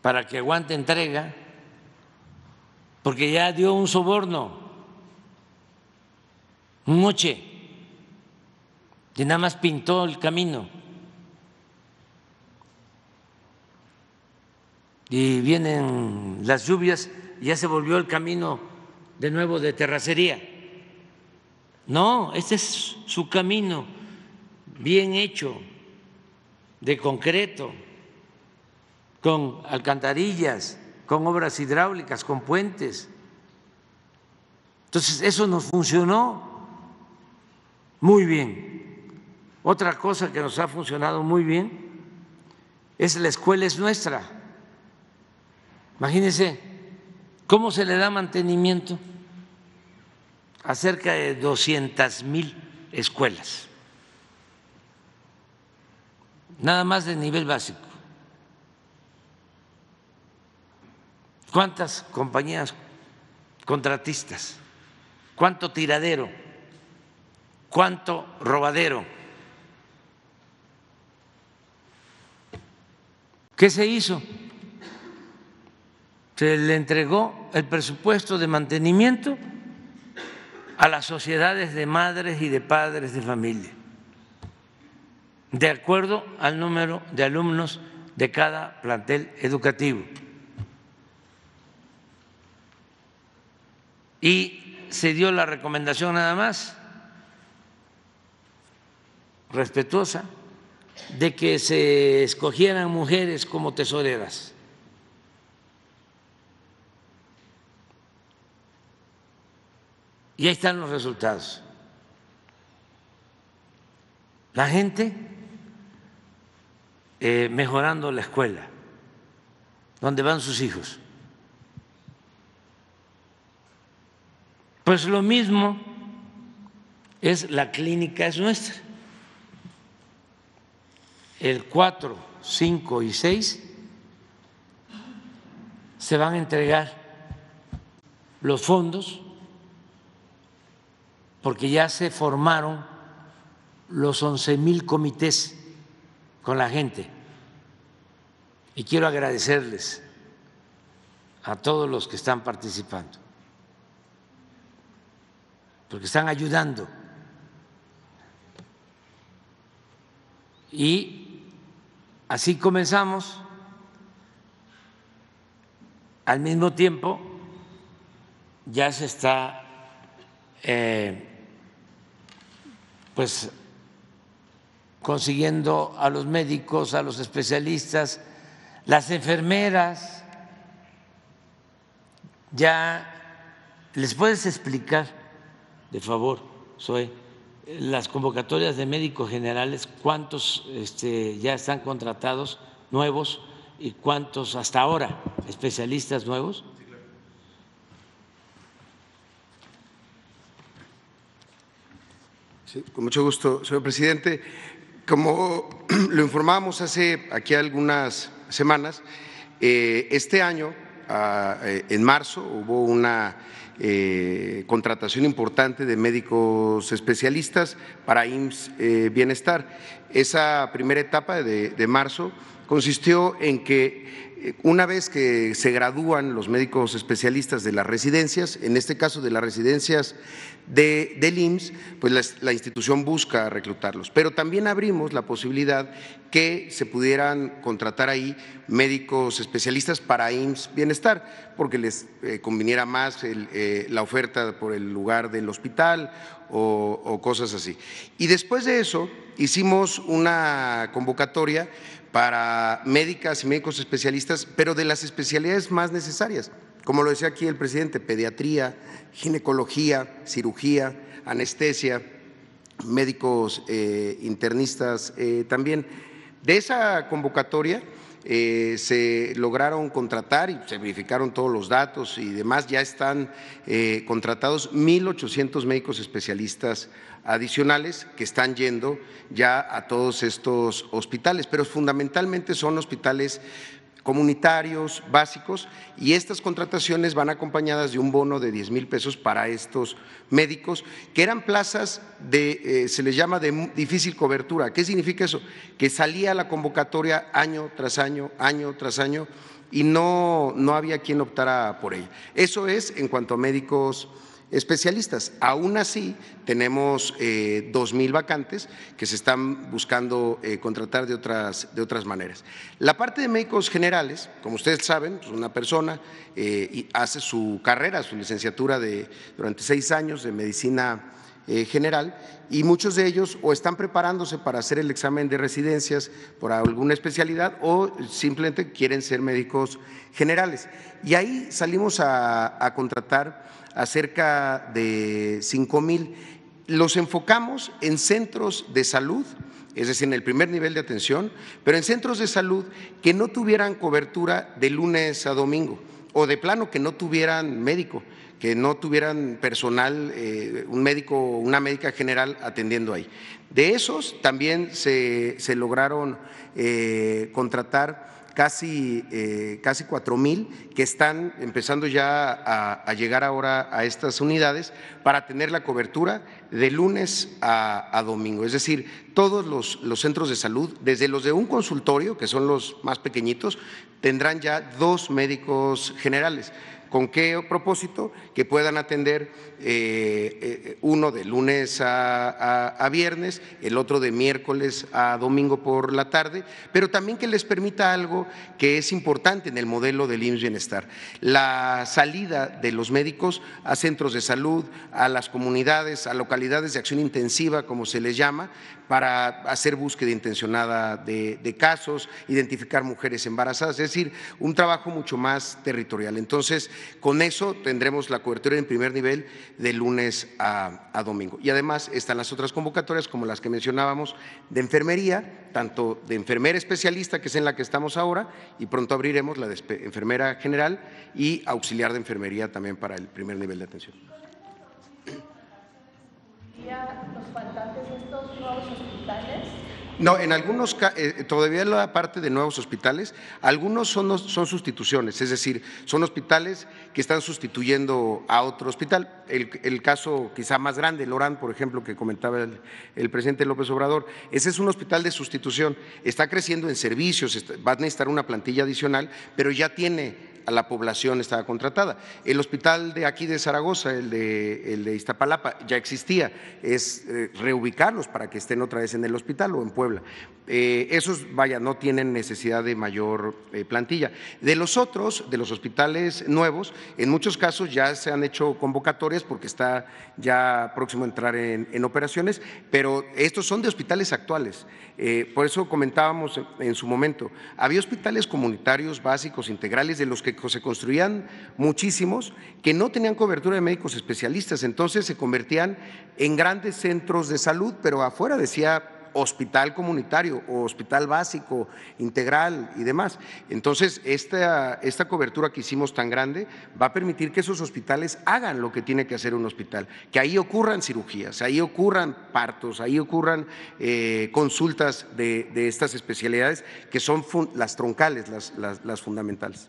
para que aguante entrega, porque ya dio un soborno, un moche, y nada más pintó el camino. Y vienen las lluvias ya se volvió el camino de nuevo de terracería. No, este es su camino bien hecho, de concreto, con alcantarillas, con obras hidráulicas, con puentes. Entonces, eso nos funcionó muy bien. Otra cosa que nos ha funcionado muy bien es la escuela es nuestra. Imagínense cómo se le da mantenimiento a cerca de 200 mil escuelas nada más de nivel básico. ¿Cuántas compañías contratistas? ¿Cuánto tiradero? ¿Cuánto robadero? ¿Qué se hizo? Se le entregó el presupuesto de mantenimiento a las sociedades de madres y de padres de familia de acuerdo al número de alumnos de cada plantel educativo. Y se dio la recomendación nada más respetuosa de que se escogieran mujeres como tesoreras. Y ahí están los resultados. La gente eh, mejorando la escuela, donde van sus hijos. Pues lo mismo es la clínica es nuestra. El 4, 5 y 6 se van a entregar los fondos porque ya se formaron los 11 mil comités con la gente. Y quiero agradecerles a todos los que están participando, porque están ayudando. Y así comenzamos. Al mismo tiempo, ya se está eh, pues consiguiendo a los médicos, a los especialistas, las enfermeras. Ya les puedes explicar, de favor, soy las convocatorias de médicos generales, cuántos este, ya están contratados nuevos y cuántos hasta ahora especialistas nuevos. Sí, con mucho gusto, señor presidente. Como lo informamos hace aquí algunas semanas, eh, este año, ah, eh, en marzo, hubo una eh, contratación importante de médicos especialistas para IMSS Bienestar. Esa primera etapa de, marzo consistió en que Una vez que se gradúan los médicos especialistas de las residencias, en este caso de las residencias de, del IMSS, pues la, institución busca reclutarlos. Pero también abrimos la posibilidad que se pudieran contratar ahí médicos especialistas para IMSS Bienestar, porque les eh, conviniera más eh, la oferta por el lugar del hospital o cosas así. Y después de eso hicimos una convocatoria para médicas y médicos especialistas, pero de las especialidades más necesarias, como lo decía aquí el presidente, pediatría, ginecología, cirugía, anestesia, médicos eh, internistas eh, también. De esa convocatoria eh, se lograron contratar y se verificaron todos los datos y demás, ya están eh, contratados 1.800 médicos especialistas adicionales que están yendo ya a todos estos hospitales, pero fundamentalmente son hospitales comunitarios básicos y estas contrataciones van acompañadas de un bono de 10 mil pesos para estos médicos, que eran plazas de, eh, se les llama de difícil cobertura. ¿Qué significa eso? Que salía la convocatoria año tras año, año tras año y no, no había quien optara por ella. Eso es en cuanto a médicos especialistas. Aún así, tenemos eh, dos mil vacantes que se están buscando eh, contratar de otras, de otras maneras. La parte de médicos generales, como ustedes saben, pues una persona eh, hace su carrera, su licenciatura de, durante seis años de medicina general y muchos de ellos o están preparándose para hacer el examen de residencias por alguna especialidad o simplemente quieren ser médicos generales. Y ahí salimos a contratar a cerca de 5 mil. Los enfocamos en centros de salud, es decir, en el primer nivel de atención, pero en centros de salud que no tuvieran cobertura de lunes a domingo o de plano que no tuvieran médico, que no tuvieran personal, eh, un médico una médica general atendiendo ahí. De esos también se, se lograron eh, contratar casi, eh, casi 4 mil que están empezando ya a, a, llegar ahora a estas unidades para tener la cobertura de lunes a, a domingo. Es decir, todos los, los, centros de salud, desde los de un consultorio, que son los más pequeñitos, tendrán ya dos médicos generales. ¿Con qué propósito? Que puedan atender eh, eh, uno de lunes a, a, a, viernes, el otro de miércoles a domingo por la tarde, pero también que les permita algo que es importante en el modelo del IMSS Bienestar, la salida de los médicos a centros de salud, a las comunidades, a localidades de acción intensiva, como se les llama, para hacer búsqueda intencionada de, casos, identificar mujeres embarazadas, es decir, un trabajo mucho más territorial. Entonces, con eso tendremos la cobertura en primer nivel de lunes a, domingo. Y además están las otras convocatorias, como las que mencionábamos, de enfermería, tanto de enfermera especialista, que es en la que estamos ahora, y pronto abriremos la de enfermera general y auxiliar de enfermería también para el primer nivel de atención. los faltantes nuevos hospitales? No, en algunos eh, todavía la parte de nuevos hospitales, algunos son, son, sustituciones, es decir, son hospitales que están sustituyendo a otro hospital. El, caso quizá más grande, Lorán, por ejemplo, que comentaba el, presidente López Obrador, ese es un hospital de sustitución, está creciendo en servicios, va a necesitar una plantilla adicional, pero ya tiene a la población estaba contratada. El hospital de aquí de Zaragoza, el de, el de Iztapalapa, ya existía, es eh, reubicarlos para que estén otra vez en el hospital o en Puebla. Eh, esos, vaya, no tienen necesidad de mayor eh, plantilla. De los otros, de los hospitales nuevos, en muchos casos ya se han hecho convocatorias porque está ya próximo a entrar en, en operaciones, pero estos son de hospitales actuales. Por eso comentábamos en, en su momento, había hospitales comunitarios básicos, integrales, de los que se construían muchísimos que no tenían cobertura de médicos especialistas, entonces se convertían en grandes centros de salud, pero afuera decía hospital comunitario o hospital básico, integral y demás. Entonces, esta, esta cobertura que hicimos tan grande va a permitir que esos hospitales hagan lo que tiene que hacer un hospital, que ahí ocurran cirugías, ahí ocurran partos, ahí ocurran eh, consultas de, de, estas especialidades que son las troncales, las, las, las fundamentales.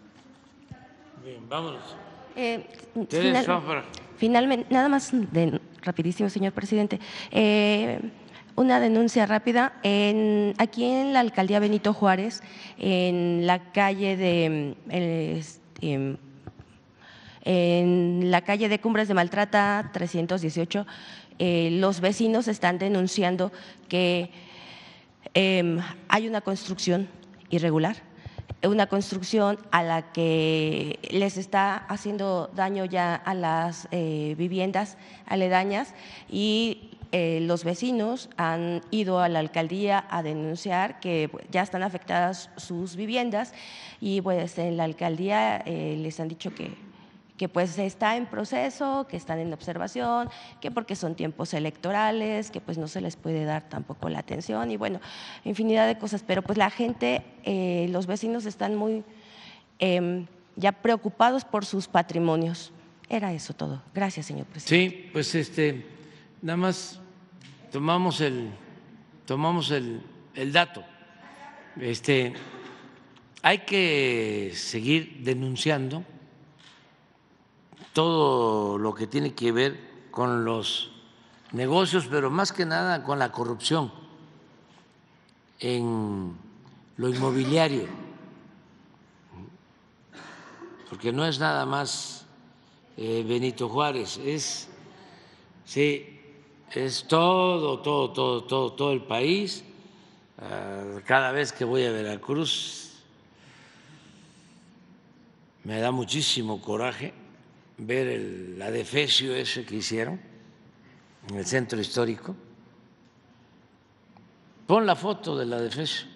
Bien, vámonos. Eh, final, finalmente, nada más de, rapidísimo, señor presidente. Eh, Una denuncia rápida. En, aquí en la alcaldía Benito Juárez, en la calle de este, en la calle de Cumbres de Maltrata 318, eh, los vecinos están denunciando que em, hay una construcción irregular, una construcción a la que les está haciendo daño ya a las eh, viviendas aledañas y eh, los vecinos han ido a la alcaldía a denunciar que ya están afectadas sus viviendas y pues en la alcaldía les han dicho que que pues está en proceso, que están en observación, que porque son tiempos electorales, que pues no se les puede dar tampoco la atención y bueno, infinidad de cosas, pero pues la gente, eh, los vecinos están muy em, ya preocupados por sus patrimonios. Era eso todo. Gracias, señor presidente. Sí, pues este, nada más tomamos el, tomamos el, el dato. Este, hay que seguir denunciando todo lo que tiene que ver con los negocios, pero más que nada con la corrupción en lo inmobiliario, porque no es nada más eh, Benito Juárez, es sí, es todo, todo, todo, todo, todo el país. Ah, cada vez que voy a Veracruz me da muchísimo coraje ver el la defecio ese que hicieron en el centro histórico. Pon la foto de la defecio.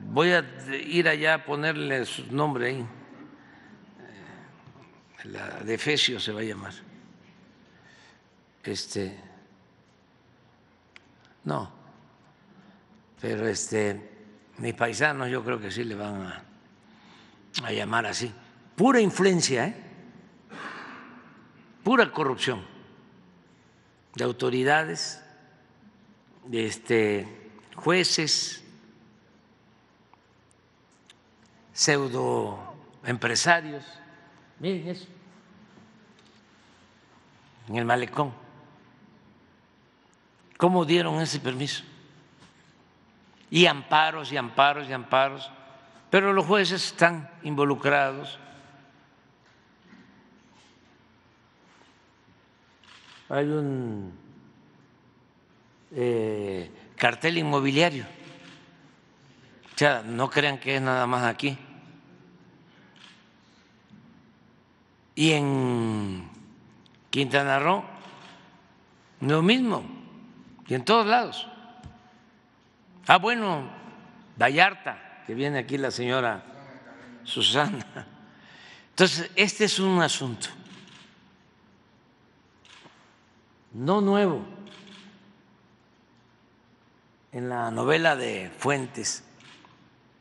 Voy a ir allá a ponerle su nombre ahí. Eh, la defecio se va a llamar. Este no, pero este mis paisanos yo creo que sí le van a, a llamar así pura influencia, ¿eh? pura corrupción de autoridades, de este, jueces, pseudo empresarios. Miren eso, en el malecón. ¿Cómo dieron ese permiso? Y amparos y amparos y amparos, pero los jueces están involucrados hay un eh, cartel inmobiliario. O sea, no crean que es nada más aquí. Y en Quintana Roo, lo mismo, y en todos lados. Ah, bueno, Vallarta, que viene aquí la señora Susana. Entonces, este es un asunto no nuevo. En la novela de Fuentes,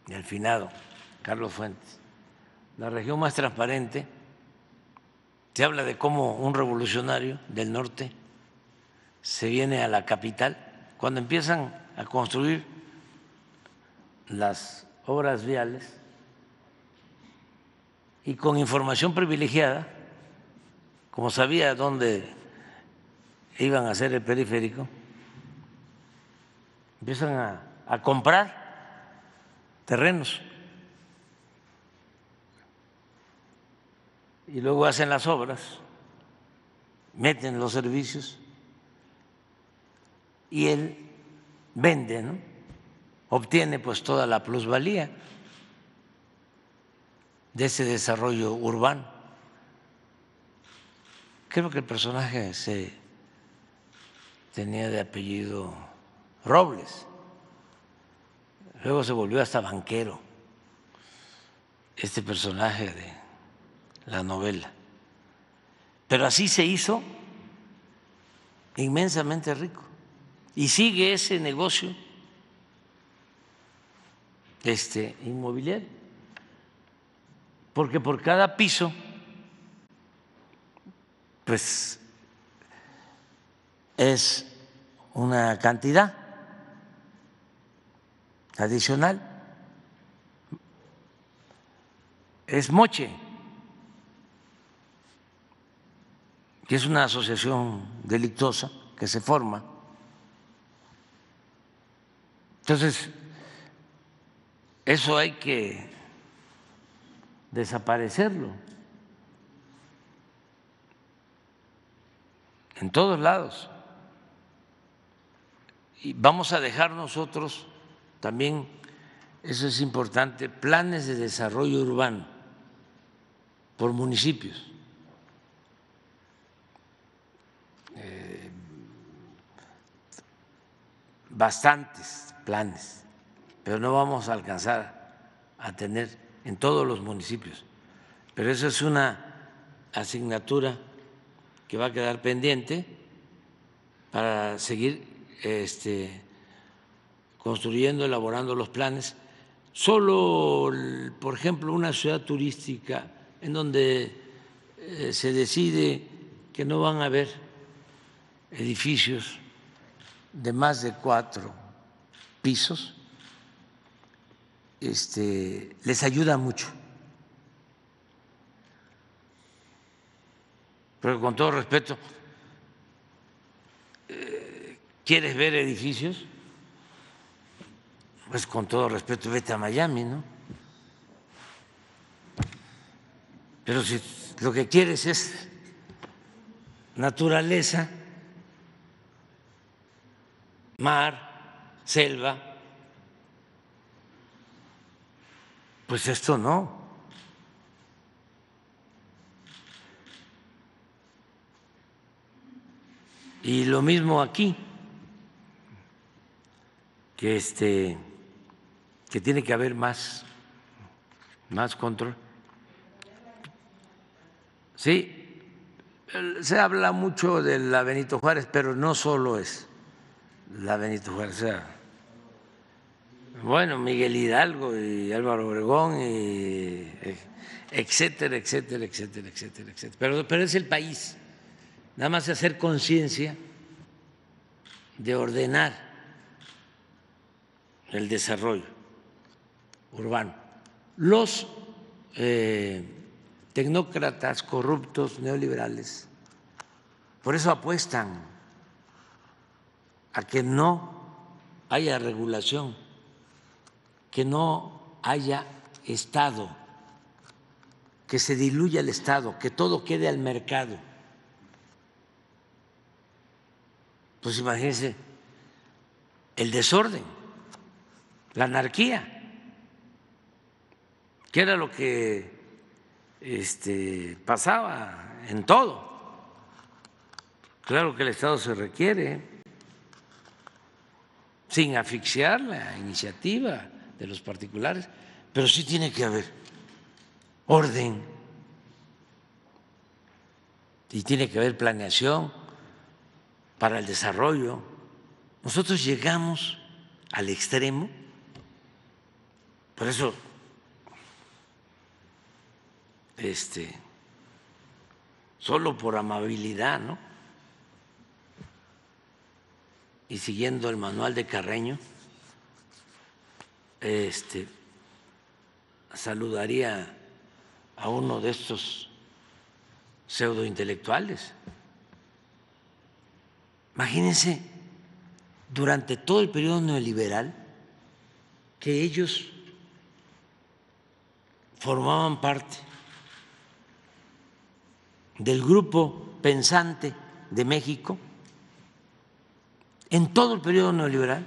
del finado Carlos Fuentes, la región más transparente, se habla de cómo un revolucionario del norte se viene a la capital cuando empiezan a construir las obras viales y con información privilegiada, como sabía dónde iban a hacer el periférico, empiezan a, comprar terrenos y luego hacen las obras, meten los servicios y él vende, ¿no? obtiene pues toda la plusvalía de ese desarrollo urbano. Creo que el personaje se tenía de apellido Robles. Luego se volvió hasta banquero, este personaje de la novela. Pero así se hizo inmensamente rico. Y sigue ese negocio este, inmobiliario. Porque por cada piso, pues es una cantidad adicional, es Moche, que es una asociación delictuosa que se forma Entonces, eso hay que desaparecerlo. En todos lados. Y vamos a dejar nosotros también, eso es importante, planes de desarrollo urbano por municipios. Eh, bastantes planes, pero no vamos a alcanzar a tener en todos los municipios. Pero eso es una asignatura que va a quedar pendiente para seguir este, construyendo, elaborando los planes. Solo, por ejemplo, una ciudad turística en donde eh, se decide que no van a haber edificios de más de cuatro pisos, este, les ayuda mucho. Pero con todo respeto, eh, ¿quieres ver edificios? Pues con todo respeto, vete a Miami, ¿no? Pero si lo que quieres es naturaleza, mar, selva, pues esto no. Y lo mismo aquí, que este que tiene que haber más más control. Sí, se habla mucho de la Benito Juárez, pero no solo es la Benito Juárez. bueno, Miguel Hidalgo y Álvaro Obregón, y etcétera, etcétera, etcétera, etcétera, etcétera. Pero, pero es el país. Nada más hacer conciencia de ordenar el desarrollo urbano. Los eh, tecnócratas corruptos neoliberales por eso apuestan a que no haya regulación, que no haya Estado, que se diluya el Estado, que todo quede al mercado. Pues imagínense el desorden, la anarquía, que era lo que este, pasaba en todo. Claro que el Estado se requiere sin asfixiar la iniciativa de los particulares, pero sí tiene que haber orden y tiene que haber planeación para el desarrollo. Nosotros llegamos al extremo, por eso este solo por amabilidad, ¿no? y siguiendo el manual de Carreño, este, saludaría a uno de estos pseudointelectuales. Imagínense, durante todo el periodo neoliberal, que ellos formaban parte del grupo pensante de México, en todo el periodo neoliberal,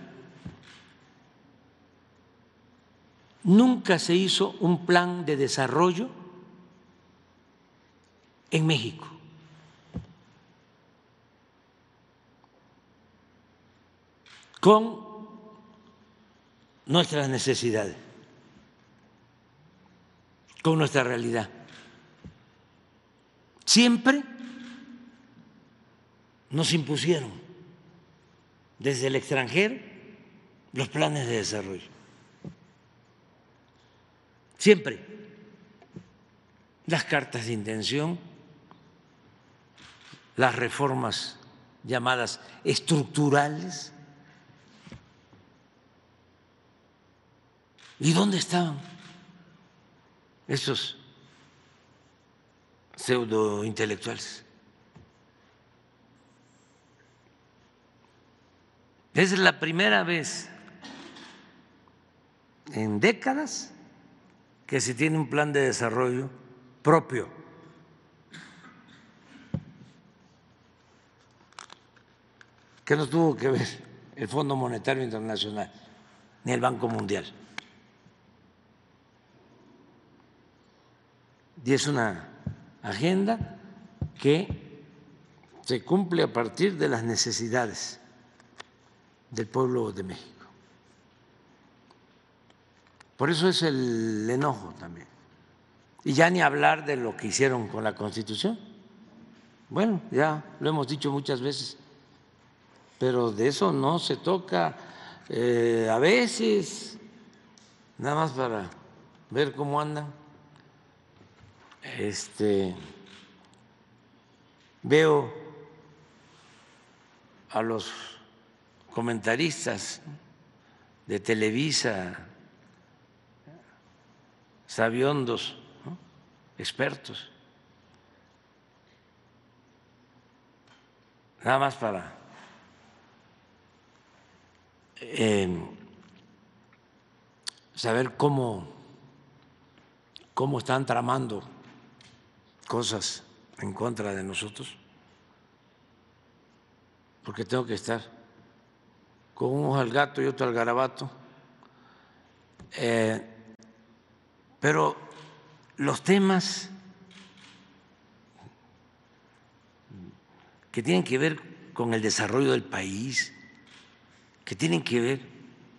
nunca se hizo un plan de desarrollo en México. con nuestras necesidades, con nuestra realidad. Siempre nos impusieron desde el extranjero los planes de desarrollo. Siempre las cartas de intención, las reformas llamadas estructurales. ¿Y dónde estaban esos pseudointelectuales? Es la primera vez en décadas que se tiene un plan de desarrollo propio. que no tuvo que ver el Fondo Monetario Internacional ni el Banco Mundial. Y es una agenda que se cumple a partir de las necesidades del pueblo de México. Por eso es el enojo también. Y ya ni hablar de lo que hicieron con la Constitución. Bueno, ya lo hemos dicho muchas veces, pero de eso no se toca eh, a veces, nada más para ver cómo andan. Este, veo a los comentaristas de Televisa, sabiondos, expertos, nada más para eh, saber cómo, cómo están tramando cosas en contra de nosotros, porque tengo que estar con un ojo al gato y otro al garabato. Eh, pero los temas que tienen que ver con el desarrollo del país, que tienen que ver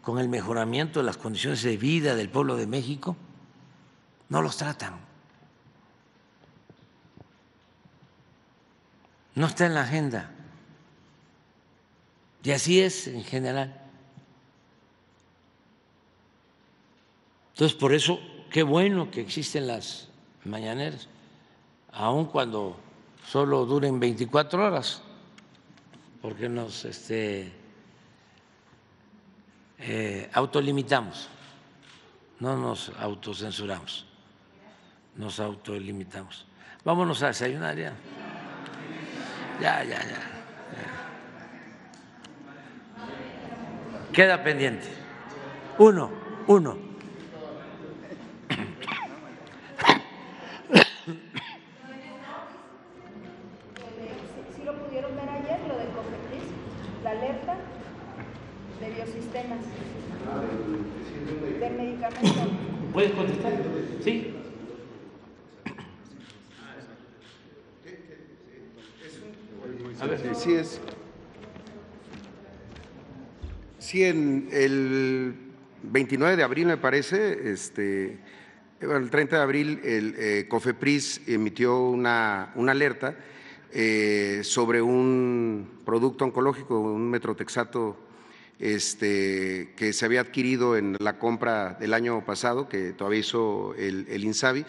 con el mejoramiento de las condiciones de vida del pueblo de México, no los tratan. No está en la agenda. Y así es en general. Entonces, por eso qué bueno que existen las mañaneras, aun cuando solo duren 24 horas, porque nos este, eh, autolimitamos, no nos autocensuramos, nos autolimitamos. Vámonos a desayunar ya. Ya, ya, ya. Queda pendiente. Uno, uno. ¿Puedes contestar? Sí. A ver. Sí, es. En el 29 de abril, me parece, este, el 30 de abril, el eh, COFEPRIS emitió una, una alerta eh, sobre un producto oncológico, un metrotexato este, que se había adquirido en la compra del año pasado, que todavía hizo el, INSABI.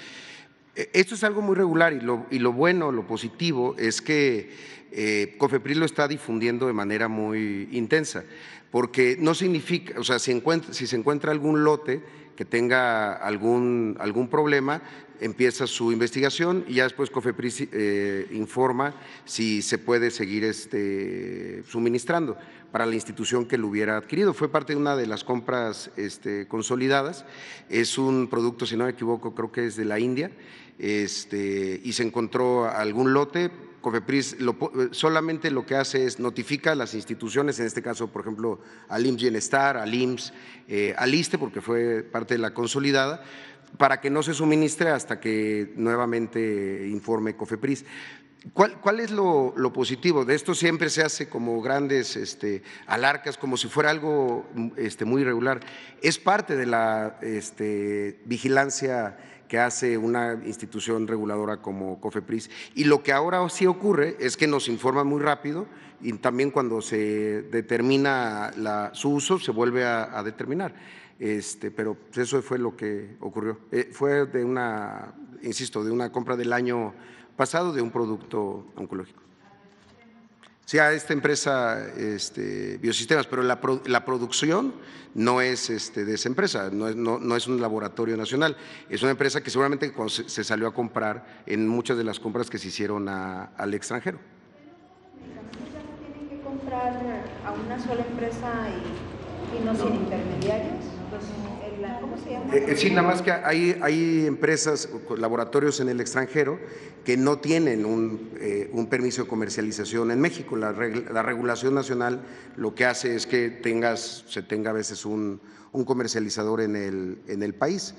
E, esto es algo muy regular y lo, y lo bueno, lo positivo es que eh, COFEPRIS lo está difundiendo de manera muy intensa, porque no significa, o sea, si, se encuentra algún lote que tenga algún, algún problema, empieza su investigación y ya después COFEPRIS eh, informa si se puede seguir este, suministrando para la institución que lo hubiera adquirido. Fue parte de una de las compras este, consolidadas. Es un producto, si no me equivoco, creo que es de la India, este, y se encontró algún lote. COFEPRIS solamente lo que hace es notifica a las instituciones, en este caso, por ejemplo, al IMSS Bienestar, al IMSS, eh, al ISTE, porque fue parte de la consolidada, para que no se suministre hasta que nuevamente informe COFEPRIS. ¿Cuál, es lo, positivo? De esto siempre se hace como grandes este, alarcas, como si fuera algo este, muy irregular. Es parte de la este, vigilancia que hace una institución reguladora como COFEPRIS. Y lo que ahora sí ocurre es que nos informa muy rápido y también cuando se determina su uso se vuelve a, determinar. Este, pero eso fue lo que ocurrió. Eh, fue de una, insisto, de una compra del año pasado de un producto oncológico. Sí, a esta empresa este, Biosistemas, pero la, la, producción no es este, de esa empresa, no es, no, es, un laboratorio nacional, es una empresa que seguramente se, salió a comprar en muchas de las compras que se hicieron al extranjero. ¿Tienen que comprar a una sola empresa y, y no sin intermediarios? ¿Cómo Eh, eh, sí, nada más que hay, hay empresas, laboratorios en el extranjero que no tienen un, eh, un permiso de comercialización en México. La, la, regulación nacional lo que hace es que tengas, se tenga a veces un, un comercializador en el, en el país.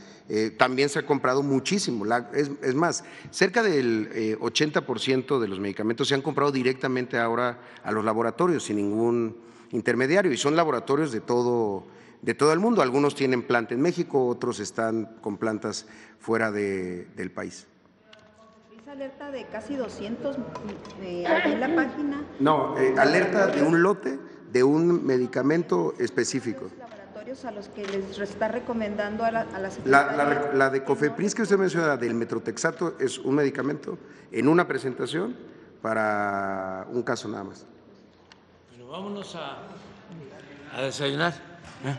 También se ha comprado muchísimo. Es, más, cerca del eh, 80% de los medicamentos se han comprado directamente ahora a los laboratorios sin ningún intermediario y son laboratorios de todo de todo el mundo. Algunos tienen planta en México, otros están con plantas fuera de, del país. ¿Esa alerta de casi 200 eh, en la página? No, eh, alerta de un lote de un medicamento específico. laboratorios a los que les está recomendando a la, a la, la, la, la de Cofepris que usted menciona, del metrotexato, es un medicamento en una presentación para un caso nada más. Bueno, vámonos a, a desayunar. ¿Eh?